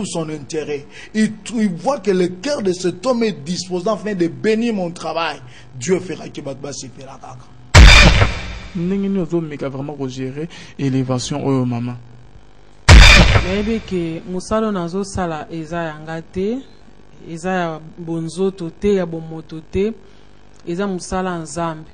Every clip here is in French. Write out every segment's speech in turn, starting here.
trouve son intérêt. Il, il voit que le cœur de cet homme est disposé afin de bénir mon travail. Dieu fera que Batba se fera ndenge nini ozomeka vraiment kogere élévation oyo mama nayebi ke mosala nazosala eza yanga te eza ya bonzoto te ya bomoto te eza mosala ya nzambe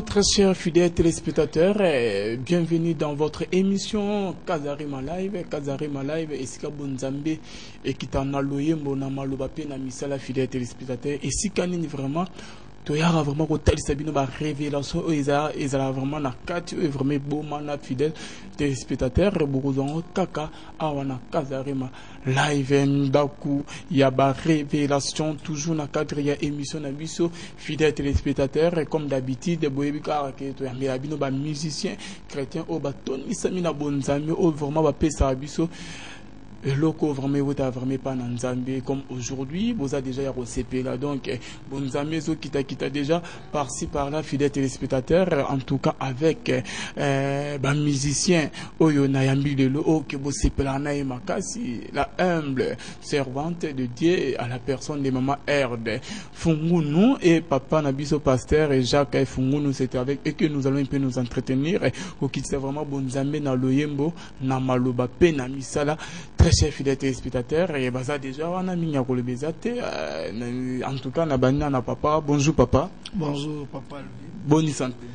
Très chers fidèles téléspectateurs, et bienvenue dans votre émission Kazarima Live, Kazarima Live, esika bonzambe ekitana loyembo na maloba pe na misala fidèles téléspectateurs, esika nini vraiment toyaka vraiment kotalisa bino barévélation oyo eza ezala vraiment na kati oyo vraiment eboma na fidèle téléspectateur bokozwango kaka awa na kazarima live ndako ya barévélation toujours na cadre ya émission na biso. Fidèle téléspectateur comme d'habitude boyebi kaka ke toyambela bino bamusicien chrétien oyo batonisami na bonzambe oyo vraiment bapesaka biso eloko vraiment ewota vraiment epa na nzambe comme aujourd'hui boza déjà ya kosepela donc eh, bonzambe ezokitakita déjà par-ci par-là fidèle téléspectateur en tout cas avec eh, eh, bamusicien oyo nayambi lelo oyo ke bosepelaka na ye makasi la humble servante de dieu à la personne de mama erde. Fungunu et papa na biso pasteur et jacques eh, fungunu c'était avec eux que nous allons un peu nous entretenir. Eh, kokitisa vraiment bonzambe na loyembo na maloba pe na misala très cher fidèle téléspectateur et baza déjà koloba eza te euh, en tout cas na bani na papa bonjour papa Bonjour, papa. Alvin. boni santé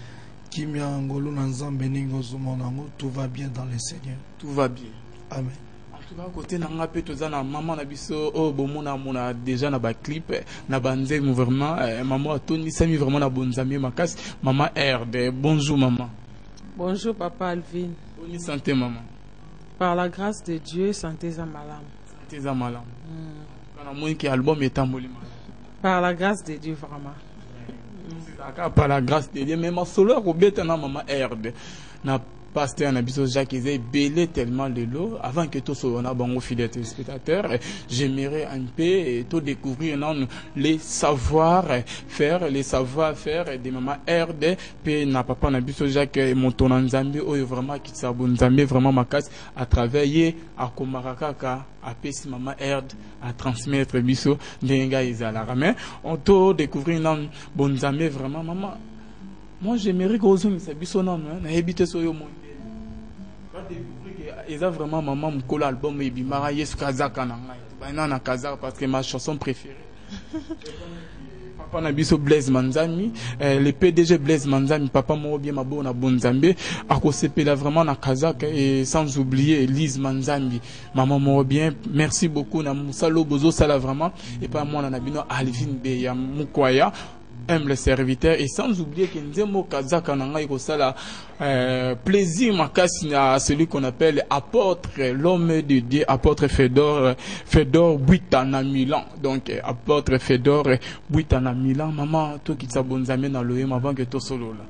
Kimia ngolo na nzambe ningi ozomona yango, tout va bien dans le Seigneur. tout va bien Amen. en tout cas côté na nga mpe toza na mama na biso oyo bomona mona déjà na baclip na banzemu vraiment eh, mama atonisami vraiment na bonzambe makasi mama erde bonjour mama bonjour papa alvin boni santé mama par la grâce de dieu santé eza malamu kana moniki album etamboli malamu par la grâce de dieu vraiment. Par la grâce de dieu mais masolo ya kobeta na mama erde na paster na biso jacques eza ebele tellement lelo avant que tosolola na bango fidèle téléspectateur eh, j'aimerais un peu eh, todécouvrir nanu les savoir faire les savoir faire de mama erde mpe na papa na biso jacques eh, moto na nzambe oyo vraiment akitisa bonzambe vraiment makasi à travers ye akomaka kaka apesi mama erde atransmettre biso ndenge ngai ezalaka mais on to découvrir nanu bonzambe vraiment mama moi j'aimerais kozongisa biso nanu hein, nayebi te so oyo monde eza vraiment mama mokolo album ebimaka yesu kazaka na ngai bana na kazaka parce que ma chanson préférée. Papa na biso blaise manzami eh, le pdg blaise manzami papa moko bien mabo na bonzambe akosepela vraiment na kazaka et sans oublier elise manzambi mama moko bien merci beaucoup na mosala oyo bozosala vraiment epa mwana na bino alvin be ya mokwaya humble serviteur et sans oublier que nzembo kazaka na ngai kosala euh, plaisir makasi na celui qu'on appelle apôtre l'homme de Dieu apôtre Fedor Fedor Buita na Milan donc euh, apôtre Fedor Buita na Milan maman tokitisa bonzambe na loyema avant que tosolola.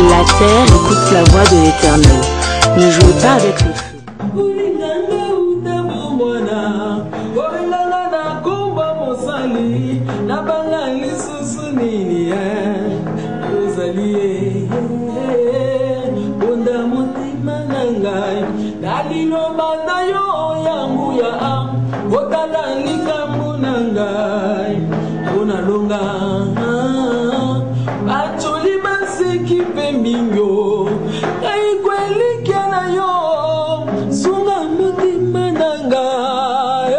La terre écoute la voix de l'éternel. Ne jouez pas avec le feu. botala likambo na ngai mpo nalonga. Batoli baseki mpe mbingo ngai kwelikya na yo. Sunga motema na ngai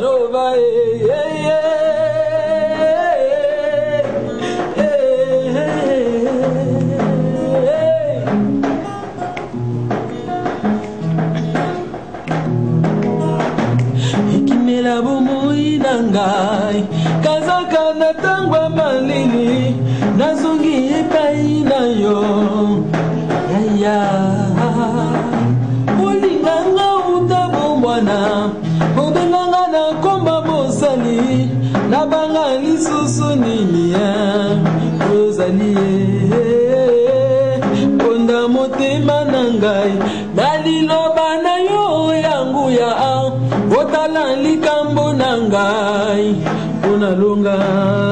jova eh, eh, eh, kazaka na ntango ya malili nazongi epai na yo. Yaya olinganga uta bomwana obenganga na komba bosali nabanga lisusu nini ya ozali ye mpona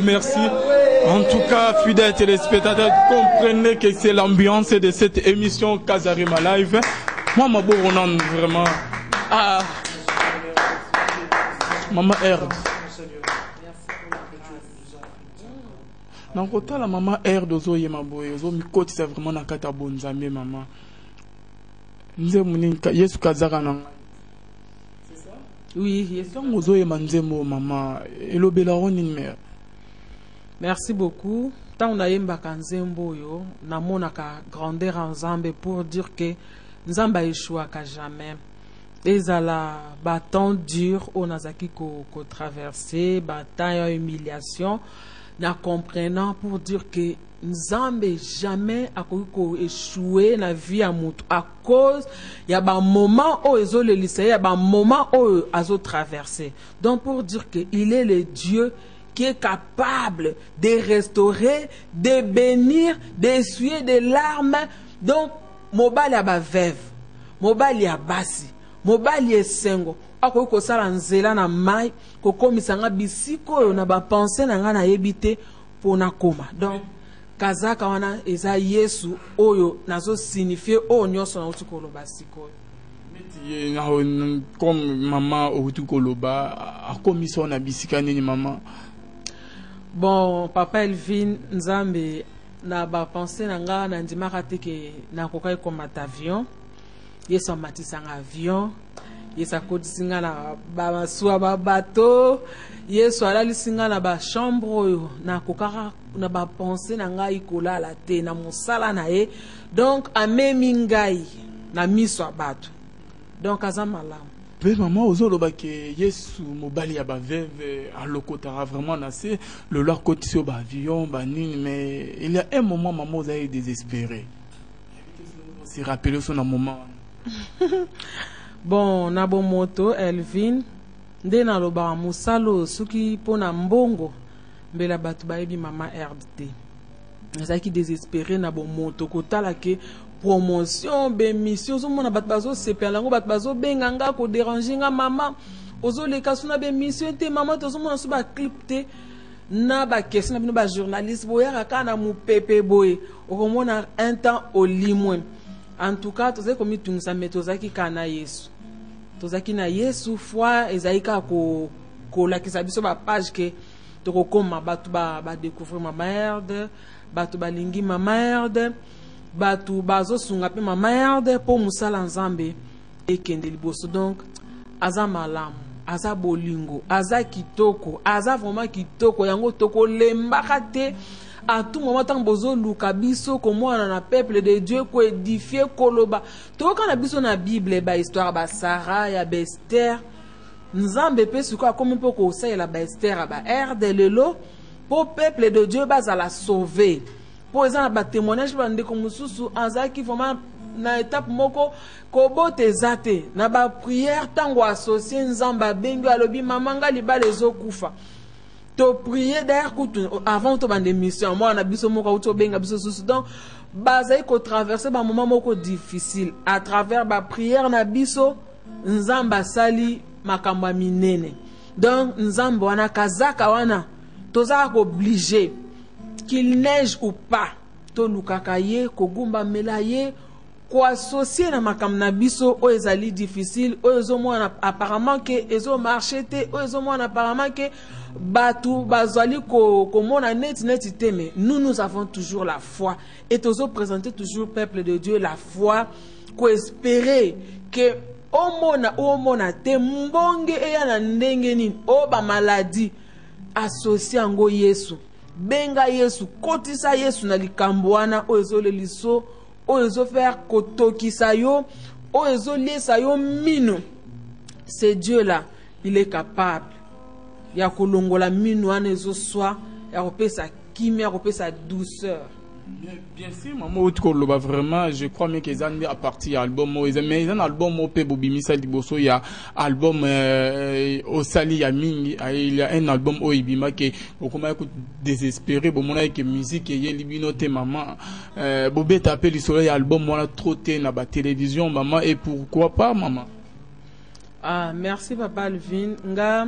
merci, merci. En tout cas, fidèles téléspectateurs, comprenez que c'est l'ambiance de cette émission Kazarima Live. Moi, ma beau Ronan, vraiment. Ah. Maman Erd. nakotala mama erde ozoyema boye ozomikotisa vraiment na kati ya bonzambe mama nzembo nini yesu kazaka na ngai Oui, ntango ozoyema nzembo mama elobelako nini mere merci beaucoup. Ntango nayembaka nzembo oyo namonaka grandeur ya nzambe pour dire que nzambe aeshuaka jamais ezala batemps dur oyo nazalaki kotraverse batemps ya humiliation. Na comprenant pour dire que nzambe jamais akoki koeshue na vie ya motu à cause ya bamoment oyo ezolelisa ye ya bamoment oyo azotraverse donc pour dire que il est le dieu qui est capable de restaurer, de bénir, d'essuyer des larmes. Donc, mobali ya baveve, mobali ya basi, mobali esengo akoki kosala nzela na mai kokomisa nga bisika oyo na bapense na ngai nayebi te mpo nakoma donc kazaka wana eza yesu oyo nazosignifie oyo nyonso nauti koloba sikoyo. Ye, na- na- comme mama outi koloba akomi so na bisika nini mama bon papa elvin nzambe na bapense na nga nandimaka te ke nakoka ekomata avion. Yesu amatisanga avion. Yesu akotisi nga na bamasuwa babato yesu alalisi nga na bachambre oyo. Nakokaka na bapense na ngai kolala te na mosala na ye. Donc amemi ngai na miso ya bato. Donc aza malamu mpe mama ozoloba ke yesu mobali ya baveve alokotaka vraiment na se. Lelo akotisi yo baavion banini mais il y a un moment mama ozali désespéré. Si rappele so na moment. Bon na bomoto elvin nde nalobaka mosala oyo soki mpo na mbongo mbela bato bayebi mama erde te ezalaki désespéré na bomoto kotala ke promotion bemission ozomona bato bazosepela yango bato bazobenga nga koderange nga mama. Ozoleka so na bemission te mama tozomona so baclip te. Na bakestion na bino bajournaliste boyaka kaka na mopepe boye. Okomona un temps olimwe en tout cas tozali komitungisa me tozalaki kaka na yesu. Tozalaki na yesu foi ezali kaka ko- kolakisa biso bapage ke tokokoma bato ba- badécouvrir mama erde bato balingi mama erde bato bazosunga mpe mama erde mpo mosala nzambe ekende liboso. Donc aza malamu aza bolingo aza kitoko aza vraiment kitoko. Yango tokolembaka te. À tout moment ntango bozoluka biso komona na peuple de dieu koédifie koloba. Toyoka na biso na bible bahistoire basara ya baester nzambe mpe sikoyo akomi mpo kosalela baester ya baerde lelo. Mpo peuple de dieu bazala sauve mpo eza na batémoignage bandeko mosusu azalaki vraiment na etape moko kobota eza te. Na bapriere ntango asocie nzambe abengi alobi mama nga libala ezokufa. Toprie d'ailleurs kutu avant tobanda émission ya mwana na biso moko auti obenga biso susu. Donc bazali kotraverse bamoment moko difficile. À travers bapriere na biso nzambe asali makambo ya minene. Donc nzambe wana kazaka wana tozalaka kooblige qu'il neige ou pas. Tolukaka ye kogumbamela ye koassocie na makambo na biso oyo ezali difficile oyo ezomona apparemment ke ezomarche te oyo ezomona apparemment ke bato bazali ko- komona neti mais nous nous avons toujours la foi. Et tozoprésente toujours peuple de dieu la foi koespere ke omona omona te mbonge eya na ndenge nini oyo bamaladi yango yesu benga yesu kotisa yesu na likambo wana oyo ezolelisa yo oyo ezofere kotokisa yo oyo ezoliesa yo mino. Ce dieu là il est capable ya kolongola mino wana ezoswa ya kopesa kimia ya kopesa douceur Bien, sûr mama outi koloba vraiment je crois bien eza nde a partir album mais eza na album moko mpe bobimisa liboso ya album euh, osali ya mingi Ah, il y a un album oyo ebimaki okomaki kodésespéré bomonaki ke musique eyeli bino te mama euh, bobeta mpe lisolo ya album wana trop te na batélévision mama et pourquoi pas mama ah merci papa alvin. Nga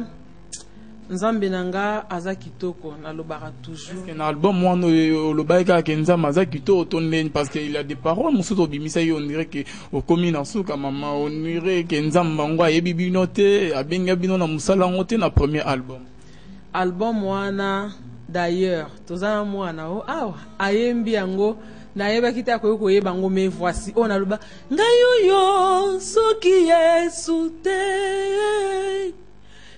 nzambe na nga aza kitoko nalobaka toujours. Na album wana olobaki kaka ke nzambe aza kitoko to ndeni parce que il a des paroles mosusu obimisaki on dirait ke okomi na suka mama on dirait ke nzambe yango ayebi bino te abengi bino na mosala yango te na premier album. Album wana d'ailleurs toza na mwana o awa ayembi yango nayebaki te akoki koyeba yango me voici oyo naloba ngai oyo soki yesu te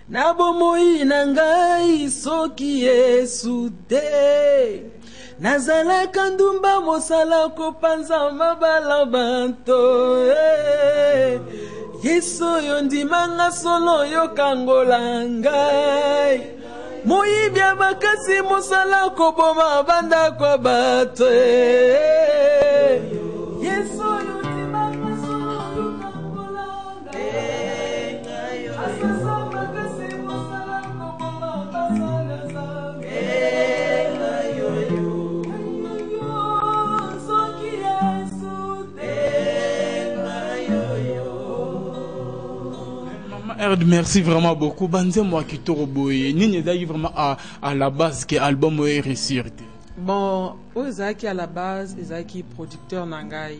na bomoi na ngai soki yesu te nazalaka ndumba mosala kopanza mabala bato eh. yesu oyo ndimanga solo yokangola ngai moyibi ya makasi mosala koboma bandako ya bato eh. yesu oyo Erd, merci vraiment beaucoup. Banzembo ya kitoko boye nini ezalaki vraiment à, à la base ke album oyo eréussir te bon oyo ezalaki à la base ezalaki producteur na ngai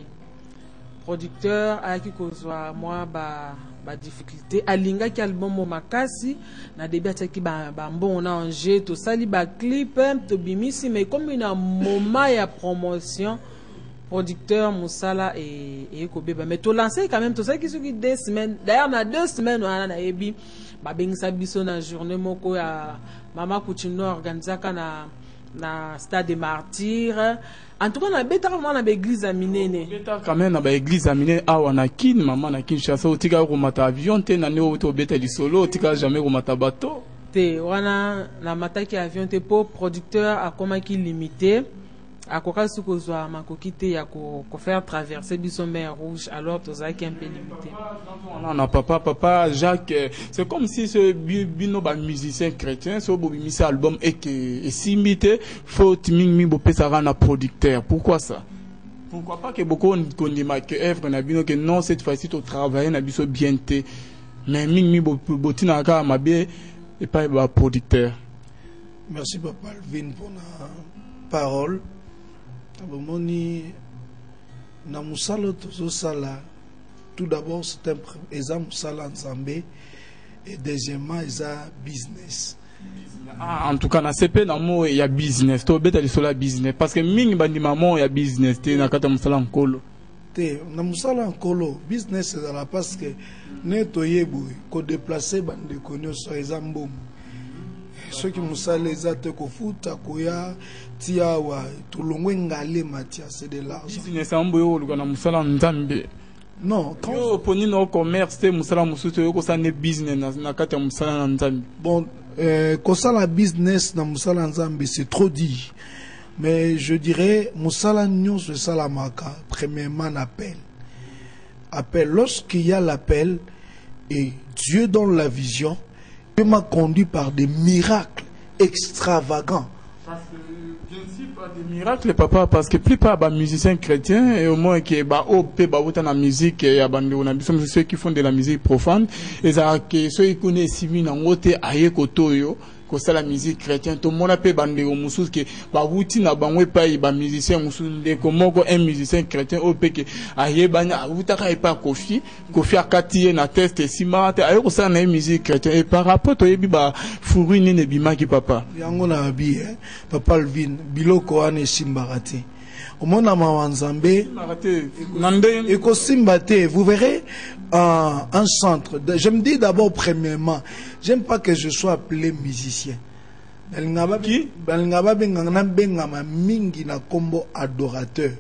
producteur ayaki kozwa mwa ba badifficulté alingaki album makasi na debi atiaki ba- bambongo na ange tosali baclip tobimisi mais ekomi na moment ya promotion producteur mosala e- eye kobeba. Mais tolance quand même tosalaki soki deux semaines. D'ailleurs na deux semaines babengisa biso na journée moko ya mama coutume organisaka na na stade des martyrs. En tout cas nabetaka vraiment na baeglise ya minene. Obeta quand même na baeglize ya minene. Awa na kini mama na kinshasa otikaka komata avion te na nde oti obeta lisolo otikaka jamais komata bato te wana namataki avion te mpo producteur akomaki limité akokaki soki kozwa makoki te ya ko- kofaire traverser biso mer rouge alors tozalaki un peu limité. Wana na papa papa jacques eh, c'est comme si ce bi- bino bamusicien chrétien so bobimisi album eke esimbi te faute mingi bopesaka na producteur. Pourquoi ça? Pourquoi pas ke bokondima ke œuvre na bino ke non cette fois-ci totravaille na biso bien te. Mais mingi botinaka kaka mabe epai baproducteur merci papa. Alvin mpona parole bomoni na mosala tozosala tout d'abord c'est un pr- eza mosala nzambe et deuxièmement eza business. Ah, en tout cas na sepe na mo ya business. Tobeta lisolo ya business. Parce que mingi bandima mo ya business te na kati ya mosala nkolo. Te na mosala ya nkolo business ezala parce que ne toyebi kodeplace bandeko nyonso eza mbongo soki mosala eza te kofuta koya ti awa tolongwe ngalema tia c'est de l'argent business yango boyo koluka na mosala nzambe non quand yo poni na commerce te mosala mosusu oyo kosala nde business na- kati ya mosala na nzambe Bon, euh, kosala business na mosala nzambe c'est trop dit. Mais je dirais, mosala nyonso esalamaka premièrement na appel. Appel. Lorsqu'il y a l'appel et Dieu donne la vision, Dieu m'a conduit par des miracles extravagants. miracle papa parce que plupart bamusicien chrétien et au moins ke baoyo mpe bauta na musique ya bandeko na biso mosusu ceux qui font de la musique profane ezalaka soki kuna esimi nango te aye kote oyo kosala musique chrétien. Tomona mpe bandeko mosusu ke bawuti na bango epai bamusicien mosusu. Ndeko moko un musicien chrétien oyo mpe ke ayebani awutaka epai kofi kofi akati ye na teste esimaka te. Aye kosala na ye musique chrétien. Et par rapport toyebi bafurui nini ebimaki papa? Yango na yabi eh? papa alvin biloko wana esimbaka te nzambe Ekosimba te, vous verrez euh, un centre. Je me dis d'abord, premièrement, j'aime pas que je sois appelé musicien. Mingi na kombo adorateur.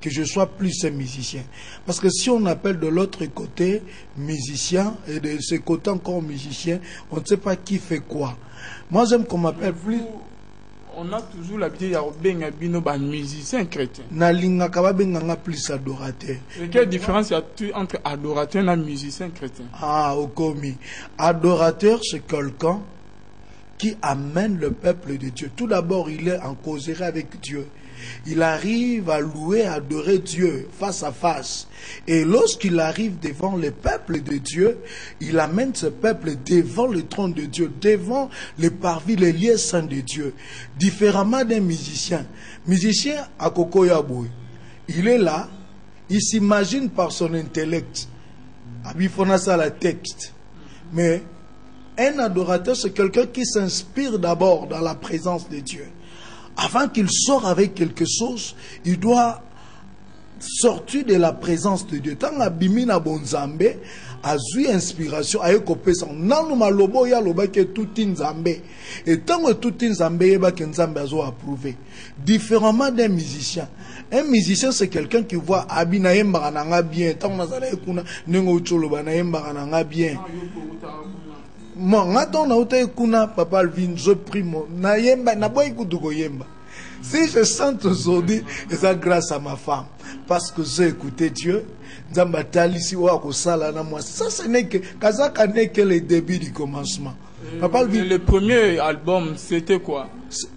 Que je sois plus un musicien. Parce que si on appelle de l'autre côté musicien et de ce côté encore musicien, on ne sait pas qui fait quoi. Moi, j'aime qu'on m'appelle plus. On a toujours l'habitude ya kobenga bino bamusicien chrétien Nalingaka babenganga plus adorateur. quelle différence y a-t-il entre adorateur na musicien chrétien Ah, Okomi. Adorateur, c'est quelqu'un qui amène le peuple de Dieu. Tout d'abord, il est en causerie avec Dieu. Il arrive à louer, à adorer Dieu face à face. Et lorsqu'il arrive devant le peuple de Dieu, il amène ce peuple devant le trône de Dieu, devant les parvis, les lieux saints de Dieu. Différemment d'un musicien. Musicien à Kokoyaboui. Il est là, il s'imagine par son intellect. Abifona ça la texte. Mais un adorateur, c'est quelqu'un qui s'inspire d'abord dans la présence de Dieu. Avant qu'il sorte avec quelque chose, il doit sortir de la présence de Dieu. Tant abimi na bonzambe, azui inspiration, aye kopesa. Nanu malobo ya loba ke tuti nzambe. Et tant que tuti nzambe yeba ke nzambe azo approuvé. Différemment d'un musicien. Un musicien, c'est quelqu'un qui voit abi na yembaka na nga bien. Tant na zala ekuna, nengo na yembaka na bien. Moi, nga ntango nauta ekuna papa alvin je prie mo nayemba naboyi kutu koyemba si je sente aujourd'hui eza grâce à ma femme. Parce que j'ai écouté dieu nzambe atalisi oyo akosala na mwasi ça ce que kazaka que le début du commencement papa alvin le premier album c'était quoi?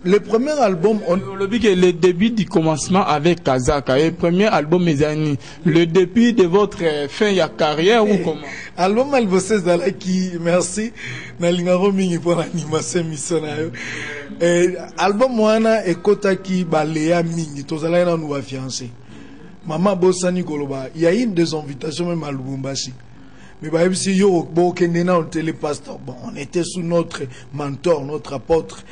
Le premier album on, ke le début du commencement avec kazaka. Et premier album ezani le début de votre euh, fin ya carrière ou comment? album alibose ezalaki merci. Nalingako mingi mpo na animation émission na yo. Eh, album wana ekotaki baleya mingi tozalaki nanu bafiance mama bosani koloba il y a eu des invitations même à lubumbashi mais bayebisi yo bokende na télé pasteur bon on était sous notre mentor notre apôtre.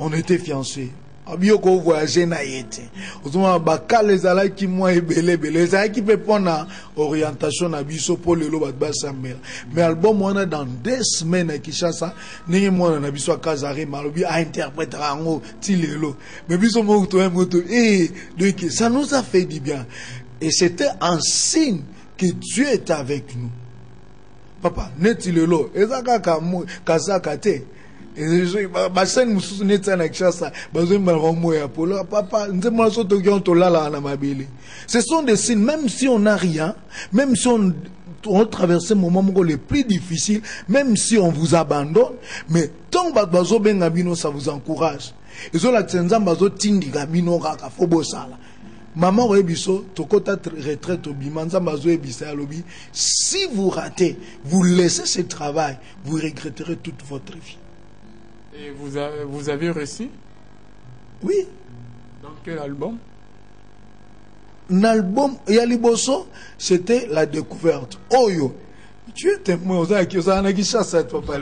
On était fiancés. Abi yo kovoyage na ye te ozomona bakala ezalaki mwa ebele ebele ezalaki mpe mpona orientation na biso mpo lelo bato basambela mais album wana dans deux semaines na kinshasa. Ndenge mwana na biso akazarima alobi ainterprétera yango ti lelo mais biso moko toye moto e donc ça nous a fait du bien. Et c'était un signe que dieu est avec nous papa neti lelo. Eza kaka kazaka te. Basani mosusu neti ya na kinshasa bazoyembana bamoya ya polo. Papa nzembo na so toki on tolalaka na mabele. Ce sont des signes même si on n'a rien même si on on traverse moment moko le plus difficile même si on vous abandonne mais ntango bato bazobenga bino ça vous encourage. Ezolakisa nzambe azotindika bino kaka fo bosala mama oyebi so tokota tr- retraite obima nzambe azoyebisa alobi si vous ratez vous laissez ce travail vous regretterez toute votre vie. Et vous, a- vous avez reçu oui. Dans quel album? N'album ya liboso c'était la découverte. Oyo tu es témoin ozalaki ozala na kishasa papa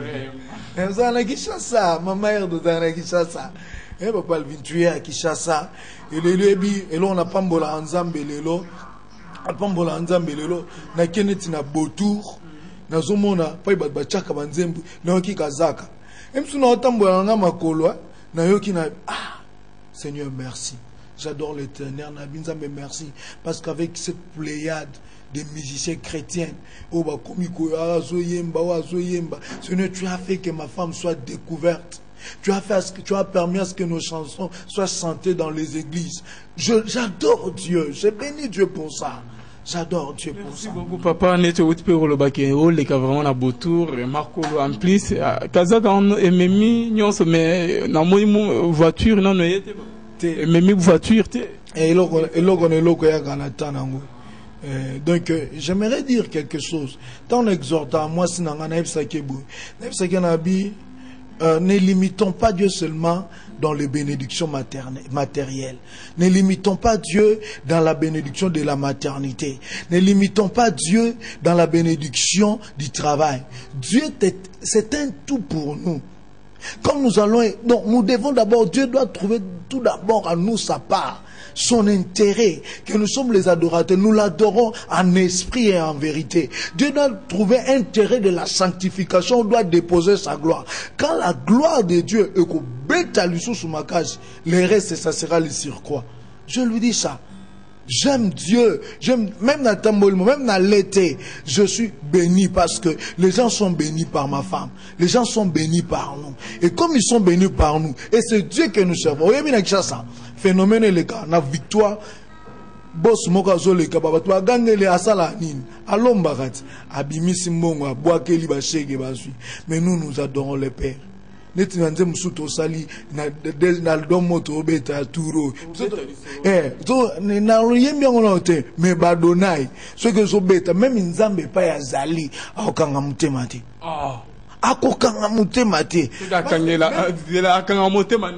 ozala na kishasa mama erde ozala na kishasa Eh, papa Alvin tu es à kishasa elelo ebi eloko napambolaka nzambe lelo apambolaka nzambe lelo nakei neti na botour. Nazomona pai bato batiaka banzembo nayoki kazaka. Emsu naotambola nanga makolo ah, nayoki na ah! Seigneur, merci. J'adore l'éternel. Nabi Nzambe, merci. Parce qu'avec cette pléiade de musiciens chrétiens, oh, bah, comme il y a Azo Yemba, oh, Yemba, Seigneur, tu as fait que ma femme soit découverte. Tu as, fait à ce que, tu as permis à ce que nos chansons soient chantées dans les églises. J'adore Dieu. Je bénis Dieu pour ça. J'adore Dieu pour Merci ça. beaucoup papa neti outi mpe kolobaki oleka vraiment na botour markolo en plus ah, kazaka wana ememi nyonso mais namoni mo- voiture nano ye te ba. Te- ememi voiture te Et eloko eloko na eloko yaka na ntan nango Euh, donc euh, j'aimerais dire quelque chose tant exhortant moi sinanga nayebisaki boye nayebisaki na bi euh, ne limitons pas Dieu seulement dans les bénédictions matérielles. Ne limitons pas Dieu dans la bénédiction de la maternité. Ne limitons pas Dieu dans la bénédiction du travail. Dieu, c'est un tout pour nous. Quand nous allons, donc nous devons d'abord, Dieu doit trouver tout d'abord à nous sa part, son intérêt, que nous sommes les adorateurs, nous l'adorons en esprit et en vérité. Dieu doit trouver intérêt de la sanctification, on doit déposer sa gloire. Quand la gloire de Dieu est qu'au bêta sous ma cage, le reste, ça sera le surcroît. Je lui dis ça. J'aime Dieu, j'aime même dans Tambolimo, même dans l'été, je suis béni parce que les gens sont bénis par ma femme, les gens sont bénis par nous. Et comme ils sont bénis par nous, et c'est Dieu que nous servons. Vous voyez ça, phénomène le cas, la victoire, boss moko azoleka ba bato bagangeli asala nini alombaka ti abimisi mbongo abwakeli bashege bazwi mais nous nous adorons le père neti na nze mosusu tosali na de- na album mo tobeta ya turo nayembi yango nao te mais badonai soki ozobeta meme nzambe epai azali akokanga motema te. Ah. Akokanga motema te. Akanga motema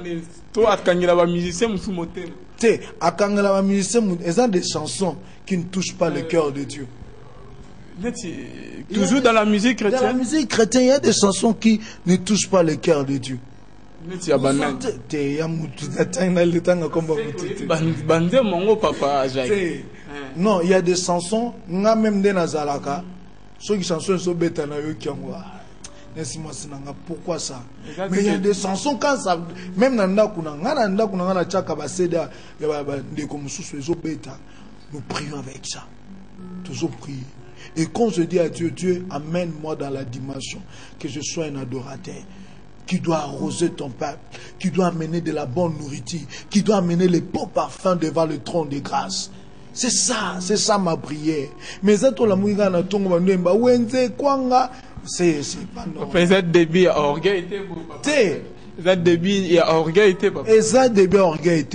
to akangela bamusicien mosusu motema. Te akangela bamusicien eza des chansons qui ne touchent pas le cœur de dieu toujours dans la musique Dans la chrétienne musique chrétienne, il y a des chansons qui ne touchent pas le cœur de Dieu. Non, il y a des chansons, nga même de nazalaka, ceux qui chansons sont bêtes na yo. Laisse-moi pourquoi ça? Mais il y a des chansons quand ça, même na ndaku na nga na ndaku na chaka ba seda, ya ba ndeko mususu ezo beta. Nous prions avec ça. Toujours prier. Et quand je dis à Dieu, Dieu, amène-moi dans la dimension que je sois un adorateur qui doit arroser ton peuple, qui doit amener de la bonne nourriture, qui doit amener les beaux parfums devant le trône de grâce. C'est ça, c'est ça ma prière. Mais c'est, pas débit orgueil eza débit ya orgueil te orgueil.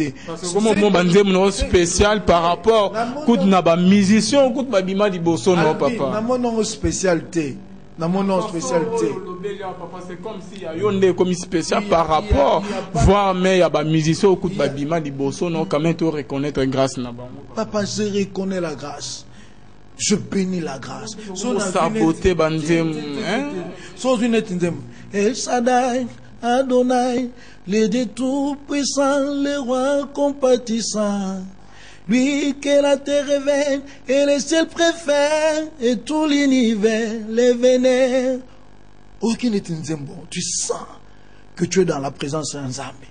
Mo banzembo nao spécial par rapport kutu na bamusicien kutu babima liboso Albi, papa. Na mon nom spécial te. te c'est comme si yo nde comme spécial par rapport voir mais ya ba musicien au coup de Il y a- babima liboso non quand même to reconnaître grâce na bango papa. Je reconnais la grâce. Je bénis la grâce. So na saboter vile- banzemu hein? soki neti nzembo el shaddai adonai le dieu tout puissant le roi compatissant lui que la terre révèle et le ciel préfère et tout l'univers les vénère. Oyoki neti nzembo tu sens que tu es dans la présence nzambe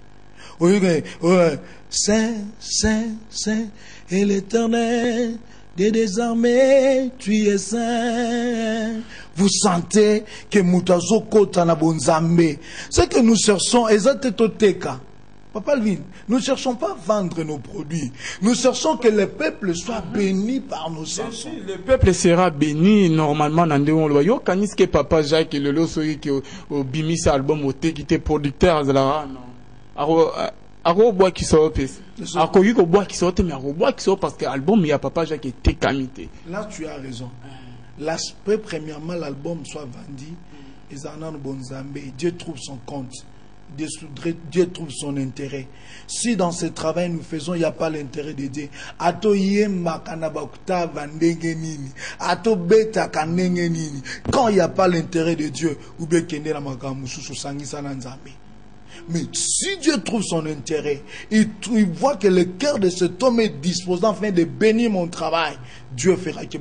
oyoki ouais, saint saint saint et l'éternel des désarmés tu es saint vous sentez que moto azokota na bonzambe ce que nous cherchons eza te toteka Papa Alvin, nous ne cherchons pas à vendre nos produits. Nous cherchons que le peuple soit béni par nos chansons. le peuple sera béni normalement na ndenge oloba yo kanisi ke papa jacques lelo soki ke obimisa album oteki te producteur azalaka non ako akobwakisa yo pesa akoki kobwakisa yo te me akobwakisa yo parce que album ya papa jacques etekami te Là, tu as raison. L'aspect, premièrement, l'album soit vendu. Et Zanan Bonzambe, Dieu trouve son compte. Dieu, trouve son intérêt. Si dans ce travail nous faisons, il n'y a pas l'intérêt de Dieu. Ato. Ato beta. Quand il n'y a pas l'intérêt de Dieu, ou. Mais si Dieu trouve son intérêt, il voit que le cœur de cet homme est disposé afin de bénir mon travail, Dieu fera que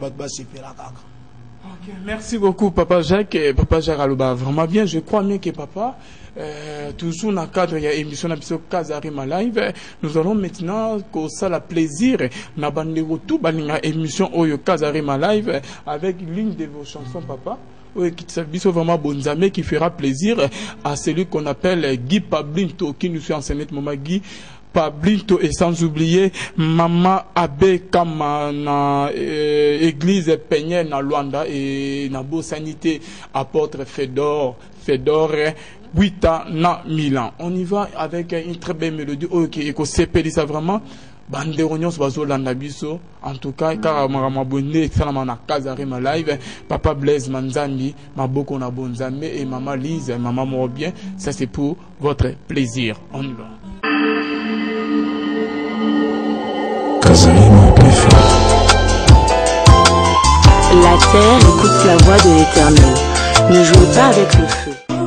Merci beaucoup, Papa Jacques. Et Papa Jacques Aloba, vraiment bien. Je crois bien que Papa, euh, toujours dans le cadre de l'émission Kazarima Live, nous allons maintenant ça la plaisir, na bande tout balinga émission Oyo Kazarima Live, avec l'une de vos chansons, Papa. Oui, qui vraiment Bonzame, qui fera plaisir à celui qu'on appelle Guy Pablinto, qui nous suit en ce moment, Guy. Pablinto et sans oublier Mama Abe kama na euh, église Peigné na Luanda et na Beau Sanité apôtre Fedor Fedor Wita na Milan. On y va avec une très belle mélodie ok et c'est ça vraiment bandeko nyonso bazolanda biso en tout cas kaka makambo bonde esalama na kazarima live papa blaise manzambi maboko na bonzambe et mama lise mama moko bien ça c'est pour votre plaisir on y va Kazarima. La terre écoute la voix de l'éternel. Ne jouez pas avec le feu.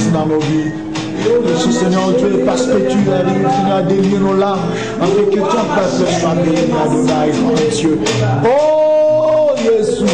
Déverses dans nos vies. Jésus Seigneur Dieu, parce que tu arrives, Seigneur, à délier nos larmes, afin que ton peuple soit béni, Adonai, grand Dieu. Oh, Jésus.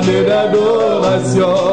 Надо до.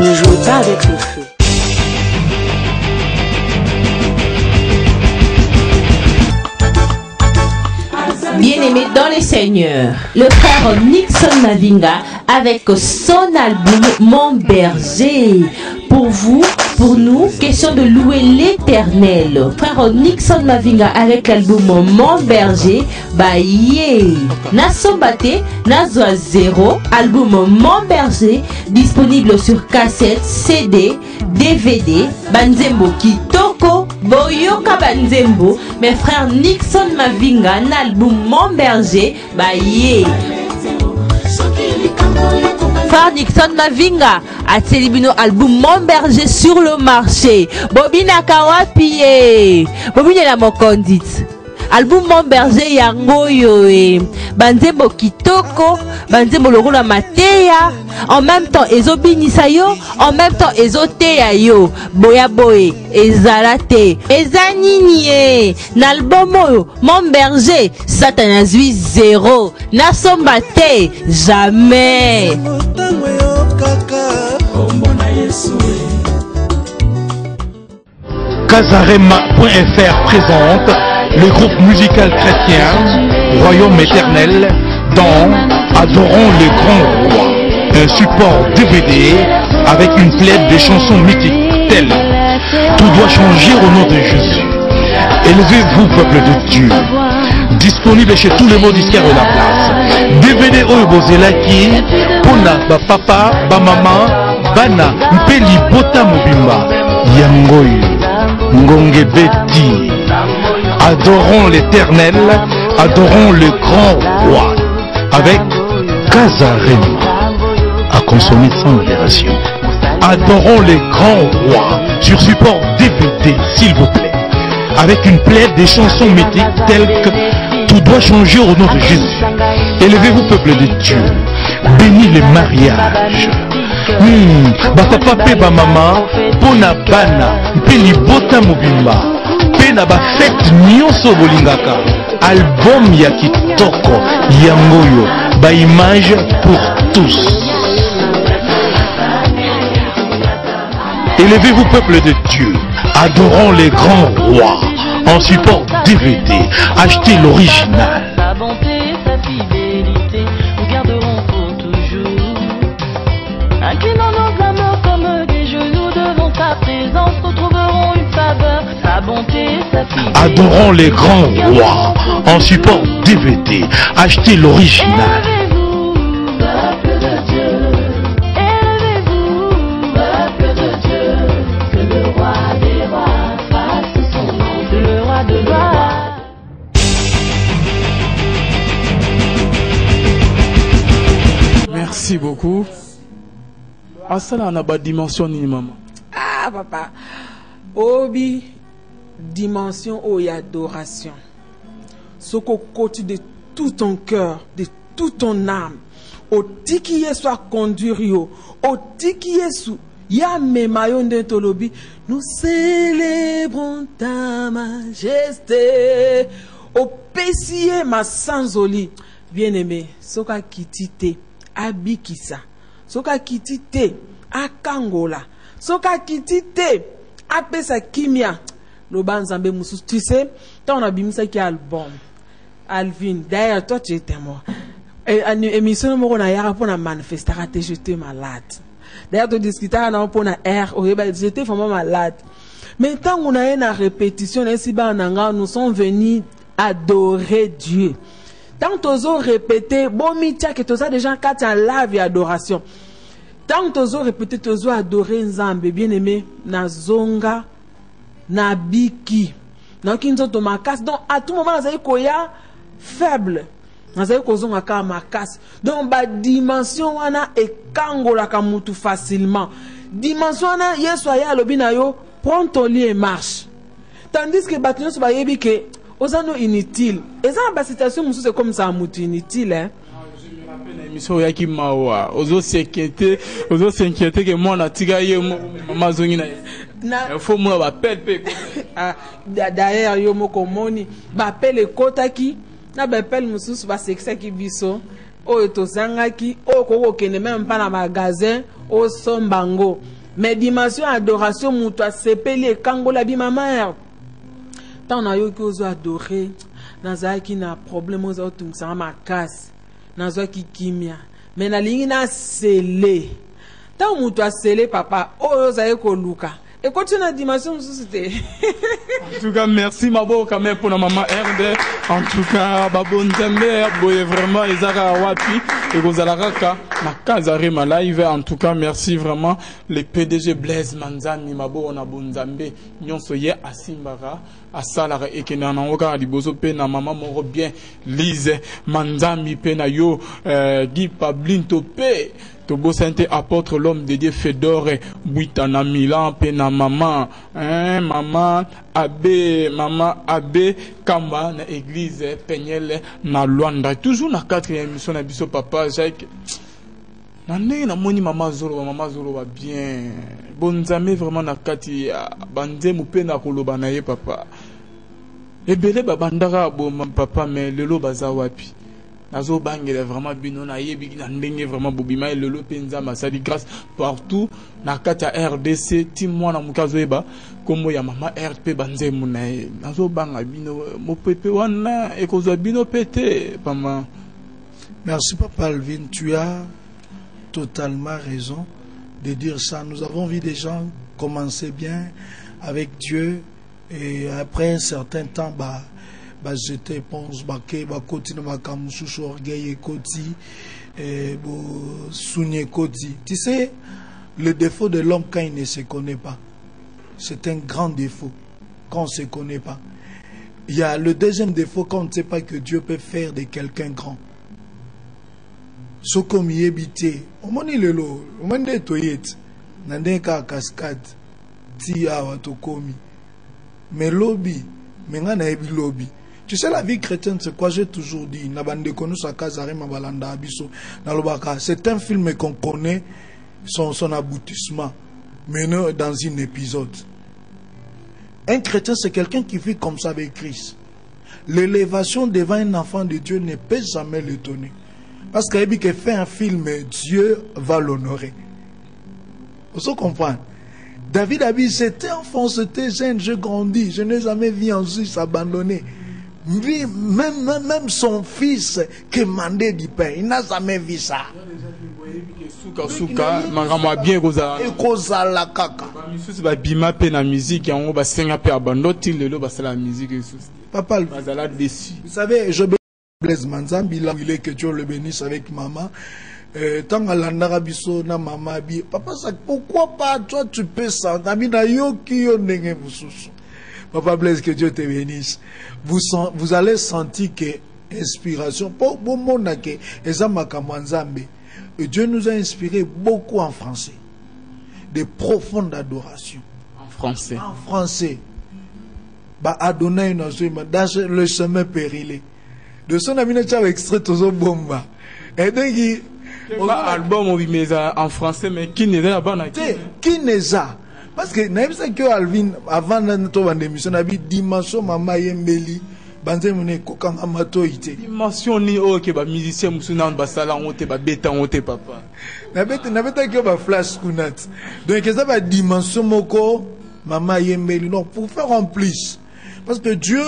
Ne jouez pas avec le feu. Bien-aimé dans les seigneurs, le frère Nixon Mavinga avec son album Mon berger. Pour vous, pour nous, question de louer l'éternel. Frère Nixon Mavinga avec l'album Mon berger, bah yeah. Nasombate, Nazwa Zero, album Mon berger, disponible sur cassette, CD, DVD, Banzembo Kitoko, Boyoka Banzembo, mes frères Nixon Mavinga, na album Mon berger, bah yeah. Frère Nixon Mavinga atieli bino album Mon berger sur le marché bobinaka wapi ye bobinela mokondit album Mon berger yango oyo e. Banzembo kitoko banzembo lokola mateya. En même temps ezobinisa yo en même temps ezoteya yo. Boya boye ezala te. Eza nini oyo Mon berger satan zero nasomba te jamais. Kazarema.fr présente le groupe musical chrétien Royaume éternel dans Adorons le grand roi, un support DVD avec une plaide de chansons mythiques telles Tout doit changer au nom de Jésus. Élevez-vous, peuple de Dieu. Disponible chez tous les mots de la place. DVD oyo bozelaki mpona bapapa bamama bana mpe libota mobimba yango oyo ngonge adorons l'éternel adorons le grand roi. Avec Kazarema à consommer sans modération adorons le grand roi sur support DVD s'il vous plaît. Avec une plaide des chansons mythiques telles que tout doit changer au nom de Jésus. Élevez-vous peuple de Dieu. Bénis les mariages. Hmm, bapapa mpe bamama mpo na bana mpe na bafete nyonso bolingaka. Album ya kitoko yango oyo baimage pour tous. Élevez-vous peuple de Dieu. Adorons les grands rois. En support DVD achetez l'original adorons les grands rois en support DVD achetez l'original Élevez-vous, peuple de Dieu. Élevez-vous, peuple de Dieu. Que le roi des rois fasse son nom. Le roi de gloire. merci beaucoup asala na badimension nini mama ah papa obi dimension oyo ya adoration. Soki okoti de tout ton cœur de toute ton âme otiki yesu aconduire yo otiki yesu ye amema yo nde tolobi nous célébrons ta majesté. Opesi ye masanzoli bien aimé soki akiti te abikisa soki akiti te akangola soki akiti te apesa kimia loba nzambe mosusu tu sais ntango nabimisaki album. Alvin d'ailleurs toi tu étais mort. Émission moko nayaka mpo na manifestaka te j'étais malade. D'ailleurs todiskutaka nango mpo na r oyeba j'étais vraiment malade. Mais ntango na ye na répétition nayesi bana na nga nous sommes venus adorer dieu. Ntango tozo répété bomitiake toza déjà kati ya lave ya adoration ntango tozo répété tozo adore nzambe bien aimé nazonga nabiki. Nayoki nzoto makasi. Donc à tout moment nazali koya faible. Nazali kozonga kaka makasi. Donc badimension wana ekangolaka mutu facilement. Dimension wana yesu aya alobi na yo prends ton lit et marche. Tandis que bato nyonso bayebi ke oza no inutile. Eza na basituation mosusu ekomisaka mutu inutile na émission oyaki mawa. Ozosinquiete ozosinquiete ke mwana atika ye moko mama azongi na ye. na fo mona bapele mpe Ah, da- d'ailleurs yo moko omoni bapele ekotaki na bapele mosusu basekisaki biso. Oyo tozangaki oyo okoki kokende meme mpa na magasin osomba yango mais dimension ya adoration moto asepeli ekangola bimamare ntango nayoki ozwa adore nazalaki na problème oyo otungisanga makasi. Nazwaki kimia. Me nalingi nasele ntango moto asele papa oyo ozali koluka ekoti na dimension mosusu te En tout cas, merci Mabo quand pour la maman RD. En tout cas, Babo Nzembe, boye vraiment, Ezara Wapi, et Gozalaraka, na Kazarema live. En tout cas, merci vraiment les PDG Blaise Manzani, Mabo, on a Bonzambe, Nyonso Ye, Asimbara, Asalara, et Kenana Oga, Libozo Pe, na maman moro bien, Lise, Manzami Pe, na yo, euh, Guy Pablinto Pe, tobosani te apôtre l'homme de dieu fedore bwita na milan mpe na mama hein, mama abe mama abe kamba na église pegnele na lwanda toujours na quatrième émission na biso papa jacques. Na ndenge namoni mama azoloba mama azoloba bien. Bonzambe vraiment na kati ya banzembo mpe na koloba na papa ebele babandaka boma papa me lelo baza wapi? Nazobangela vraiment bino nayebi na ndenge vraiment bobima elelo mpe nzambe asali grâce partout. Na kati ya rdc ti mwana moke azoyeba nkombo ya mama r mpe banzembo na ye. Nazobanga bino mopepe wana ekozwa bino mpe te pama Merci Papa Alvin, tu as totalement raison de dire ça. Nous avons vu des gens commencer bien avec Dieu et après un certain temps, bah, bah j'étais pense bah que bah continue ma kamususu orgueil et koti et bo sougne koti. Tu sais, le défaut de l'homme quand il ne se connaît pas, c'est un grand défaut quand on ne se connaît pas. Il y a le deuxième défaut quand on ne sait pas que Dieu peut faire de quelqu'un grand. soki omiyebi te omoni lelo omoni nde toyeti na ndenge kaka cascade ti awa tokomi me ngai nayebi lobi tu sais la vie chrétienne c'est quoi j'ai toujours dit. C'est un film qu'on connaît son, son aboutissement mais dans un épisode. Un chrétien c'est quelqu'un qui vit comme ça avec Christ. L'élévation devant un enfant de Dieu ne peut jamais l'étonner. Parce qu'il que fait un film, Dieu va l'honorer. Vous se comprendre David a dit, j'étais enfant, j'étais jeune, je grandis, je n'ai jamais vu un Suisse abandonné. Lui, Même, même, même son fils qui mandait du pain, il n'a jamais vu ça. makambo ya bien ekozala ekozala kaka misusu babima mpe na musike yango basenga mpe abando ti lelo basala musike lisusu papa bazala déçu vous savez je Blaise Manzambi, là il est que Dieu le bénisse avec maman. Tant à l'andara biso na maman bi papa ça pourquoi pas toi tu peux ça na yo ki yo ndenge mususu papa Blaise que Dieu te bénisse. Vous sent, vous allez sentir que inspiration pour bon mona que eza makambo nzambe. Dieu nous a inspiré beaucoup en français. De profonde adoration en français. En français. Ba Adonai dans le chemin périlé. De son ami na extrait tozobomba edengi ba album en français mais kini eza ya bana te kini eza parce que nayebisaki oyo alvin avant na tobanda émission na bi dimension mama yembeli banzembo na ekokanga matoi te dimension ni oyo ke bamusicien mosusu nano basala yango te babeta yango te papa. Nabetaki yo baflash kuna te donc eza badimension moko mama yembeli donc pour faire en plus parce que dieu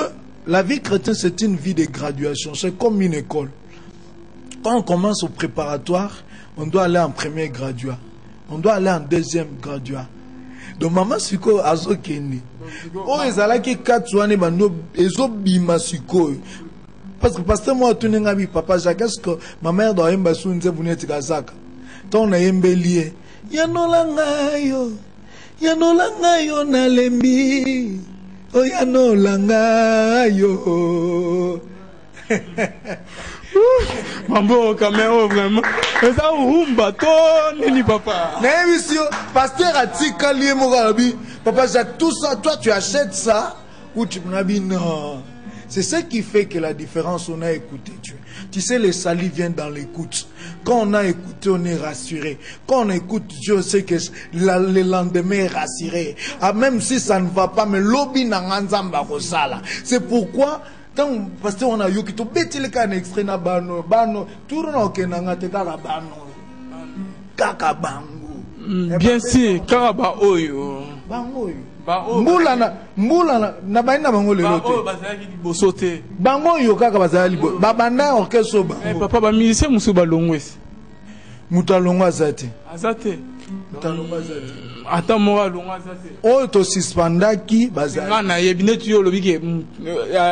la vie chrétienne, c'est une vie de graduation. C'est comme une école. Quand on commence au préparatoire, on doit aller en premier graduat. On doit aller en deuxième graduat. Donc, maman, siko azo kende. Oh, ezalaki quatre wane bando ezobima sikoyo. Parce que pasteur moi tout nenga bi papa Jacques est-ce que ma mère doit yemba sunze buneti kazaka. Tant na yembeli. Yanola ngayo. Yanola ngayo na lembi. oyanolanga yo mambo oh, vraiment. Eza rumba to nini papa. Nayebisi yo paster atikali ye moko alobi papa jacques tout ça. Toi tu achètes ça ou tu nabi non. C'est ce qui fait que la différence on a écouté Dieu. Tu sais le salut vient dans l'écoute. Quand on a écouté on est rassuré. Quand on écoute Dieu on sait que la, le lendemain est rassuré. Ah, même si ça ne va pas mais lobi na nzamba kosala c'est pourquoi ntango paster wana ayoki tobeteli kaka na extrait na bano bano. Turu na okendanga te kaka bano. Kaka bango. Mm, bien sûr kaka baoyo bango oyo. Baoyo mbula na mbula na- na bani na bango lelo baoyo te. bazalaki liboso te. Bango oyo kaka bazala libo babanda orchestre oyo Eh, bango papa bamusicien mosusu balongwesi moto alongo aza te. Aza te. Moto alongo aza te ata moko alongo aza te oyo tosuspendaki bazali. Nga nayebi neti yo olobi ke mm,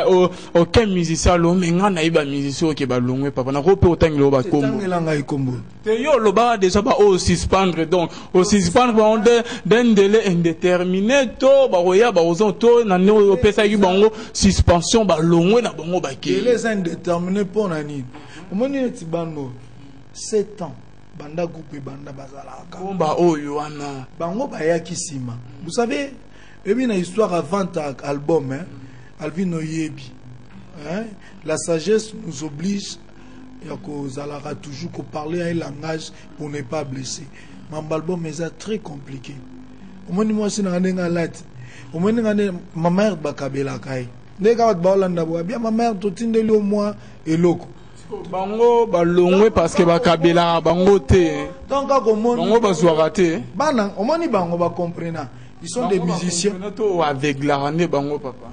o- aucun musicien alo me nga nayebi bamusicien oyo ke balongwe papa. Nako mpe otangela oyo bakombo. Etangela ngai kombo te yo olobaka déjà baoyo suspendre donc osuspendre bango de- d'un délai indéterminé to bakoya bakozon to na nde opesaki bango suspension balongwe na bango bakeli eza indéterminé mpo na nini omoni neti bano 7 ans banda groupe ebanda bazalaka. Komba oyo wana bango bayaki nsima vous savez ebi na histoire avant album hein, alvin oyebi hein, la sagesse nous oblige ya kozalaka toujours koparler un langage pour ne pas blesser. Mambo album eza très compliqué. Omoni mwasi nanga ndenge alati omoni nga nde mamare bakabelaka ye. Nde kaka bato baolanda boya bia mamare totindeli yo mwa eloko bango balongwe parce que bakabelaka bango te. Bango bazwaka te. Bana omoni bango bakomprena ils sont des musiciens. to aveglaka nde bango papa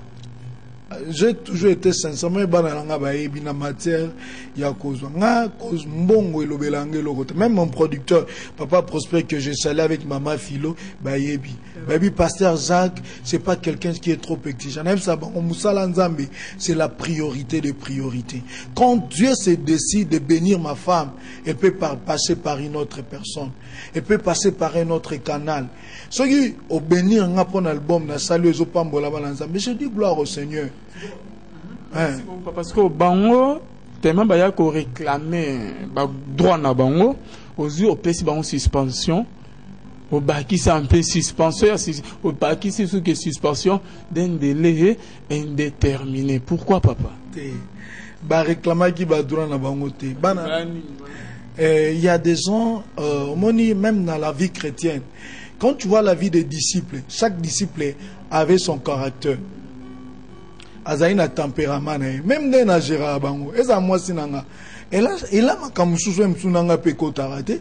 j'ai toujours été sincèrement bana na nga bayebi na matière ya kozwa. Nga koz mbongo elobela nga eloko te même mon producteur papa prosper que je salais avec mama philo bayebi. Bayebi pasteur jacques c'est pas quelqu'un qui est trop exigeant. Nayebisa bango mosala nzambe c'est la priorité des priorités. Quand dieu se décide de bénir ma femme elle peut par, passer par une autre personne. Elle peut passer par un autre canal. Soki obénir nga mpo na album nasali ezopambola bana nzambe je dis gloire au seigneur. Parce que bango tellement baya koréclame badroit na bango ozwi opesi bango suspension obakisa mpe suspension ya sus- obakisi soki suspension d'un délai indéterminé. Pourquoi papa? Te baréclamaki badroit na bango te. Bana Euh, il y a des gens, euh, même dans la vie chrétienne, quand tu vois la vie des disciples, chaque disciple avait son caractère. Azali na tempérament na ye. Même nde nagéraka bango eza mwasi na nga. Ela- elamaka mosusu ye mosusu na nga mpe ekotaka te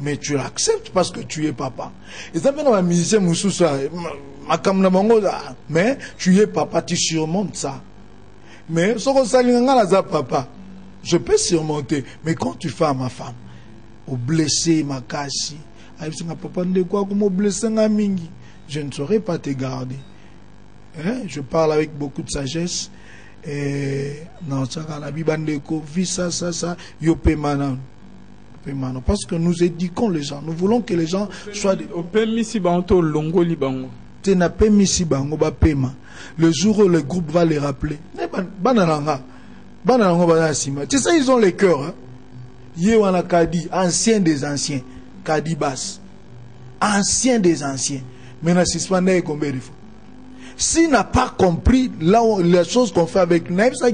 mais tu l'acceptes parce que tu es papa. Eza mpe na bamusicien mosusu ah, ma- makambo na bango ah, mais tu es papa tu surmontes ça. Mais soki osalinga nga naza papa je peux surmonter. Mais quand tu fais à ma femme oblesse makasi ayebisinga papa ndeko akoma oblesse nga mingi je ne saurais pas te garder hein? je parle avec beaucoup de sagesse. Ndeko vi ça ça ça nano parce que nous éduquons les gens. Nous voulons que les gens soient le jour où le groupe va les rappeler. Tu sais ils ont le cœur hein? kadi ancien des anciens. Kadi bas ancien des anciens. Combien de fois s'il n'a pas compris là les choses qu'on fait avec nayebisa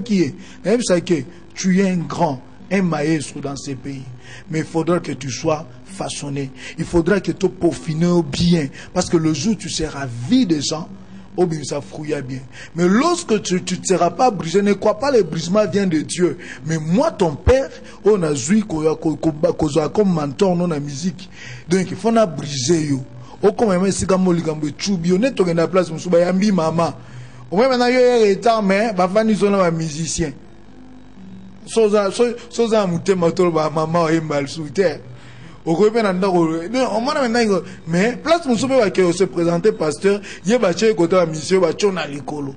que tu es un grand un maestro dans ces pays mais il faudra que tu sois façonné il faudra que tu peaufines bien parce que le jour où tu seras vie des gens obimisa fouilla bien mais lorsque tu ne seras pas brisé ne crois pas le brisement vient de Dieu mais moi ton père on a zui kozwa comme mentor non na musique donc il faut briser yo okoma esika place bayambi mama. Omoi yo retard mais bafandi so bamusicien soza motema toloba mama oyemba lisusu te okoki mpe na omona mais place mosusu mpe bakee se présenter pasteur ye batie ekota bamisio batio na likolo.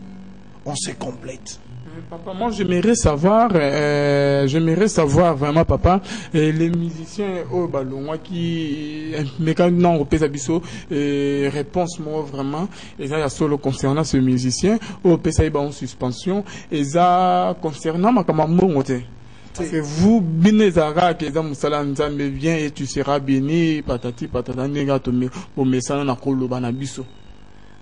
On se complète Papa, moi j'aimerais savoir, euh, j'aimerais savoir vraiment papa, euh, les musiciens au ballon, moi qui mécanique non repèse biso euh, réponse moi vraiment, et ça y a solo concernant ce musicien, au pesa en suspension, et ça concernant ma kamambongo te. Parce que vous, binezara, que ça musala nzambe vient et tu seras béni, patati patata, nega to me, au mesana na koloba na biso.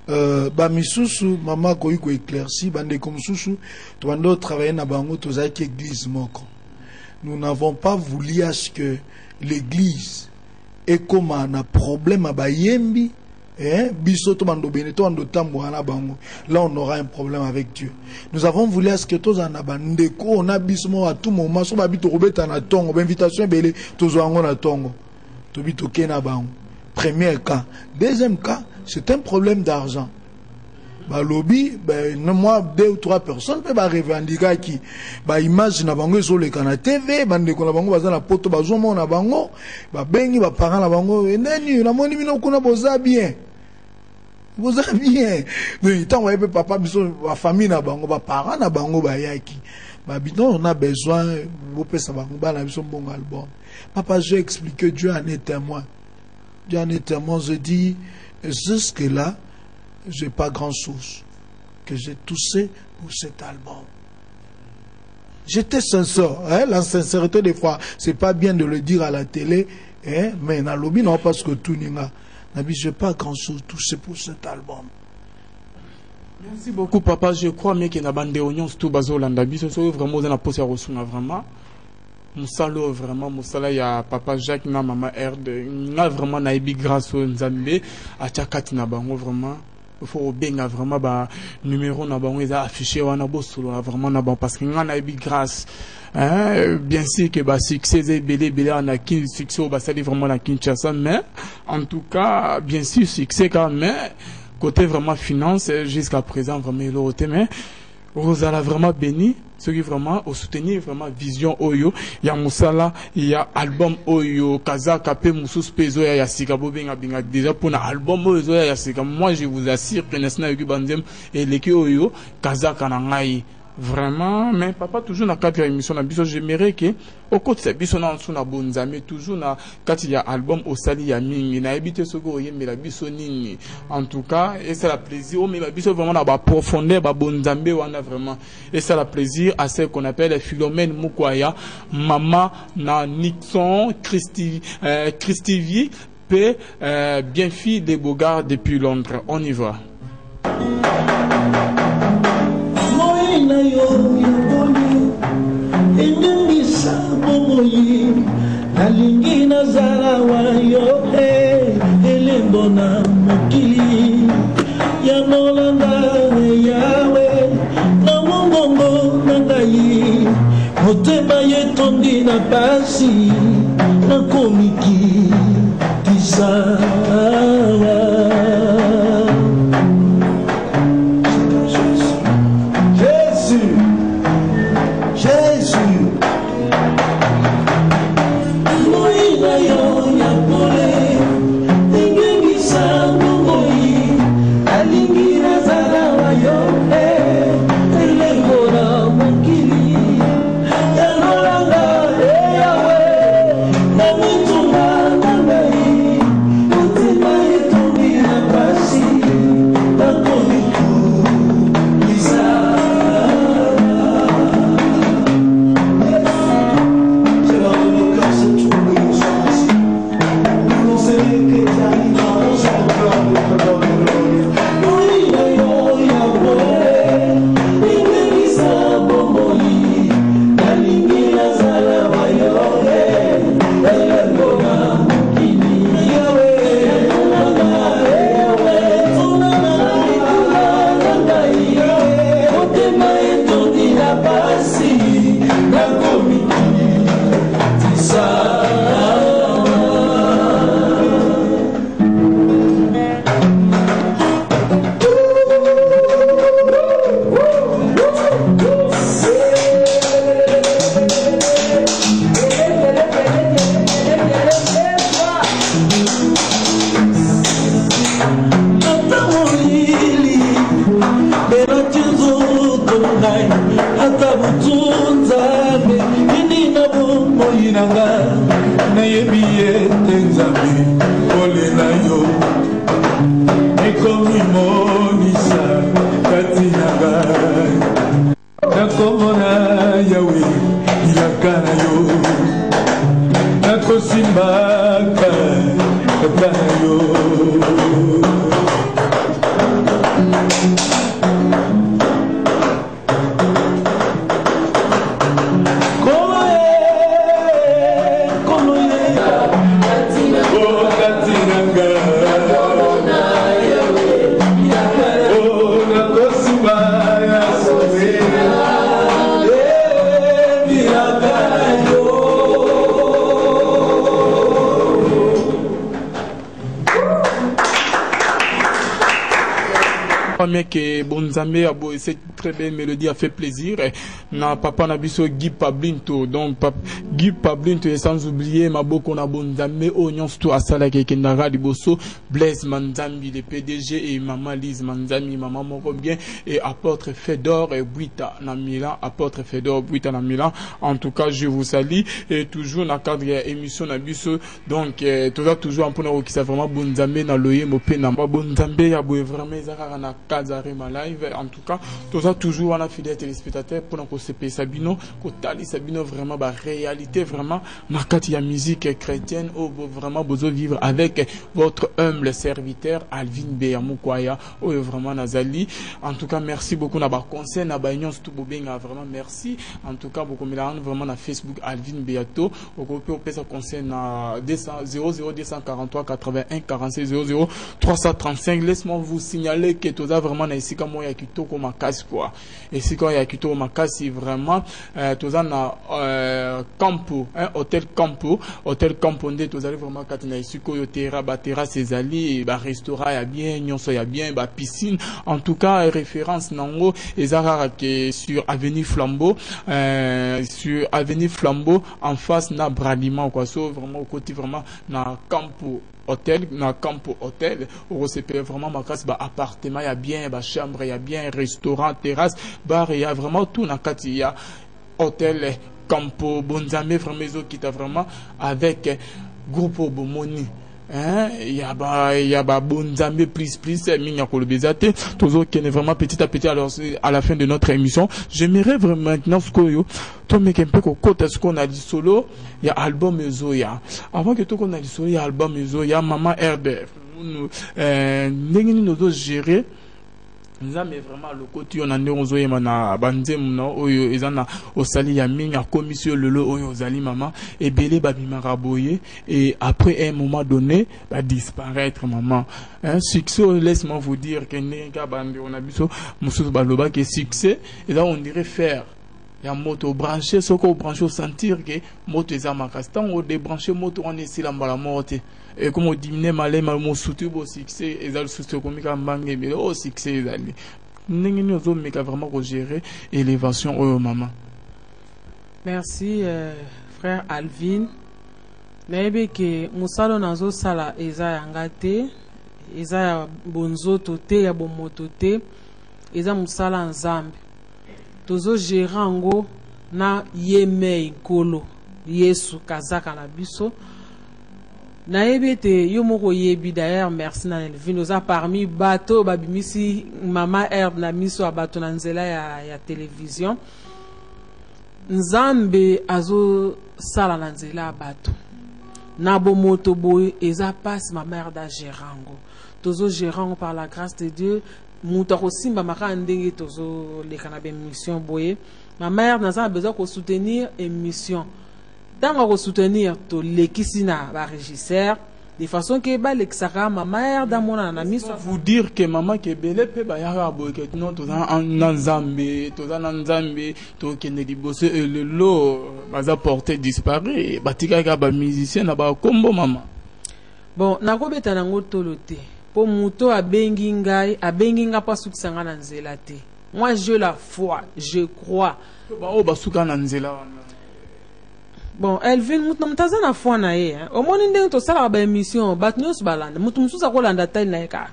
Euh, bamisusu mama akoki koéclairci bandeko mosusu tobandi otravaille na bango tozalaki église moko. Nous n'avons pas voulu à ce que l'église ekoma na problème ya bayembi hein, biso to bando bene to bando tambola na bango. Là on aura un problème avec Dieu. Nous avons voulu à ce que tozala na bandeko on a biso mo à tout moment so babi tokobeta na tongo bainvitation ebele tozwa yango na tongo. Tobi na bango. Premier cas. Deuxième cas c'est un problème d'argent. Balobi ben, na mwa deux ou trois personnes mpe barevendikaki baimage na bango ezoleka na tv bandeko na bango baza na poto baparent na bango "Eh, nani namoni bino kuna boza bien. Bien. Donc mpe papa biso bango baparent na bango bayaki. Babino on a besoin bopesa bango bana biso mbongo album. Papa j'ai expliqué dieu en est dieu en est je dis jusque là j'ai pas grand chose que j'ai touché pour cet album. J'étais sincère, hein, la sincérité des fois, c'est pas bien de le dire à la télé, hein, mais dans lobby non parce que tout n'est pas. Nabi, j'ai pas grand chose touché pour cet album. Merci beaucoup, papa. Je crois mais qu'il y a bande oignons tout bazolanda biso so vraiment dans la ya rosunga vraiment. Musalo vraiment musala ya papa Jacques na mama Erde nga vraiment na ibi grâce au Nzambe atia kati na bango vraiment. Il faut obenga vraiment ba numéro na bango eza affiché wana bosolo na vraiment na bango parce que nga na ibi grâce Hein, bien sûr que bah succès est belé belé en a qui succès au basali vraiment na Kinshasa. Mais en tout cas bien sûr succès quand même. Côté vraiment finance jusqu'à présent vraiment a mais ozala vraiment béni. Soki vraiment osoutenir vraiment vision oyo. Ya mosala ya album oyo kazaka mpe mosusu mpe ezoya ya sika bobengabenga déjà mpona album oyo sika moi je vous assure que nasi nayoki banzembo eleki oyo kazaka na ngai vraiment mais papa toujours na kati ya émission na biso j'aimerais ke okotisa biso na nsu na bonzambe toujours na kati ya album osali ya mingi nayebi te soki oyembela biso nini. En tout cas esala plaisir omema biso vraiment na baprofondeur babonzambe wana vraiment esala plaisir à ce qu'on appelle philomène mukwaya mama na nixon christi euh, christivie pe euh, bien fille des bogards depuis londres. On y va yo yaboni enyangisa bomoi nalingi nazala wa yo e elembo na mokili yangolanga yawe na mongongo na ngai motema yetondi na pasi nakomiki que t'arrives dans son très belle mélodie a fait plaisir. Na papa na biso Guy Pablinto. Donc pap, Guy Pablinto et sans oublier Maboko na Bonzambe Onion Sto Asala Kekendara Liboso Blaise Manzambi le PDG et maman Lise Manzambi maman moko bien et apôtre Fedor et Buita na Milan apôtre Fedor Buita na Milan. En tout cas, je vous salue et toujours na cadre émission na biso. Donc eh, toza toujours mpona kokisa vraiment Bonzambe na loyembo pe na Bonzambe ya vraiment ezaka na Kazarema live. En tout cas, toza toujours wana fidèle téléspectateur mpona kosepesa bino kotalisa bino vraiment ba réalité vraiment na kati musique chrétienne oyo bo- vraiment bozo vivre avec votre humble serviteur Alvin Beya Mukwaya oyo vraiment nazali. En tout cas merci beaucoup na ba conseil na ba nyonso tu bobenga vraiment merci. En tout cas bokomela wana vraiment na Facebook Alvin Beato. Okope opesa conseil na 200 00243 81 46 00 335 laisse-moi vous signaler que toza vraiment na esika moko ya kitoko makasi quoi. Esika ya kitoko makasi vraiment euh, toza na euh, campo hein, hôtel campo. Hôtel campo nde tozali vraiment kati na esika oyo tera baterrasse ezali barestaurant ya bien nyonso ya bien bapiscine en tout cas référence nango eza kaka ke sur avenue flambeau euh, sur avenue flambeau en face na braliment quoi. So vraiment okoti vraiment na campo hôtel na campo hôtel okosepela vraiment makasi ba appartement ya bien ba chambre ya bien restaurant terrasse bar ya vraiment tout na kati ya hôtel eh, campo bonzambe vraiment ezokita vraiment avec groupe bomoni Hein, ya ba ya ba bonzambe plus plus eh, mingi ya koloba eza te tozokende vraiment petit à petit alors à la fin de notre émission. J'aimerais vraiment maintenant sikoyo tomeke mpe kokota sikoyo na lisolo ya album ezoya avant ke tokona lisolo ya album ezoya mama rdf Nous, euh, ndenge nini ozogere nzambe vraiment alokoti yo na ndenge ozoyema na banzemu na oyo eza na osali ya mingi akomisi yo lelo oyo ozali mama. Ebele babimaka boye et après un moment donné badisparaître mama hein, succès oyo laisse-moi vous dire ke ndenge kaka bandeko na biso mosusu balobaki succès eza on dirait faire. Ya moto obranche soki obranche osentir ke moto eza makasi ntango odebranche moto wana esila mbala moko te ekoma odimine malema mosutu mbanga ebele oyo succès ezali ndenge nini ozomeka vraiment mama merci euh, frère alvin. Nayebi ke mosala nazosala eza eza ya bonzoto te ya bomoto te eza mosala na yesu kazaka na nayebi ete yo moko oyebi d'ailleurs merci na elvin oza parmi bato oyo babimisi mama herbe na miso ya bato na nzela ya, ya télévision nzambe azosala na nzela ya bato. Na bomoto boye eza mpasi mama herbe agere yango tozogere yango par la grâce de dieu moto akosimbama kaka ndenge tozoleka na baémission boye. Mama herbe naza na besoin kosoutenir émission ntango akosoutenir tolekisi na barégisseur de façon ke balekisaka mama herbe amonana na miso. Vous dire ke mama kebele mpe bayaka boye ke no toza na nzambe toza na nzambe tokende liboso elelo baza porté disparu batikaki kaka bamusicien na bakombo mama. Bon nakobeta nango tolo te mpo moto abengi ngai abengi ngai mpo asukisa ngai na nzela te. Moi je la foi je crois. Baoyo basuka na nzela wana bon elvin moto na moto aza na foi na ye omoni ndenge tosalaka baémission bato nyonso balanda. Moto mosusu akolanda tali na ye ka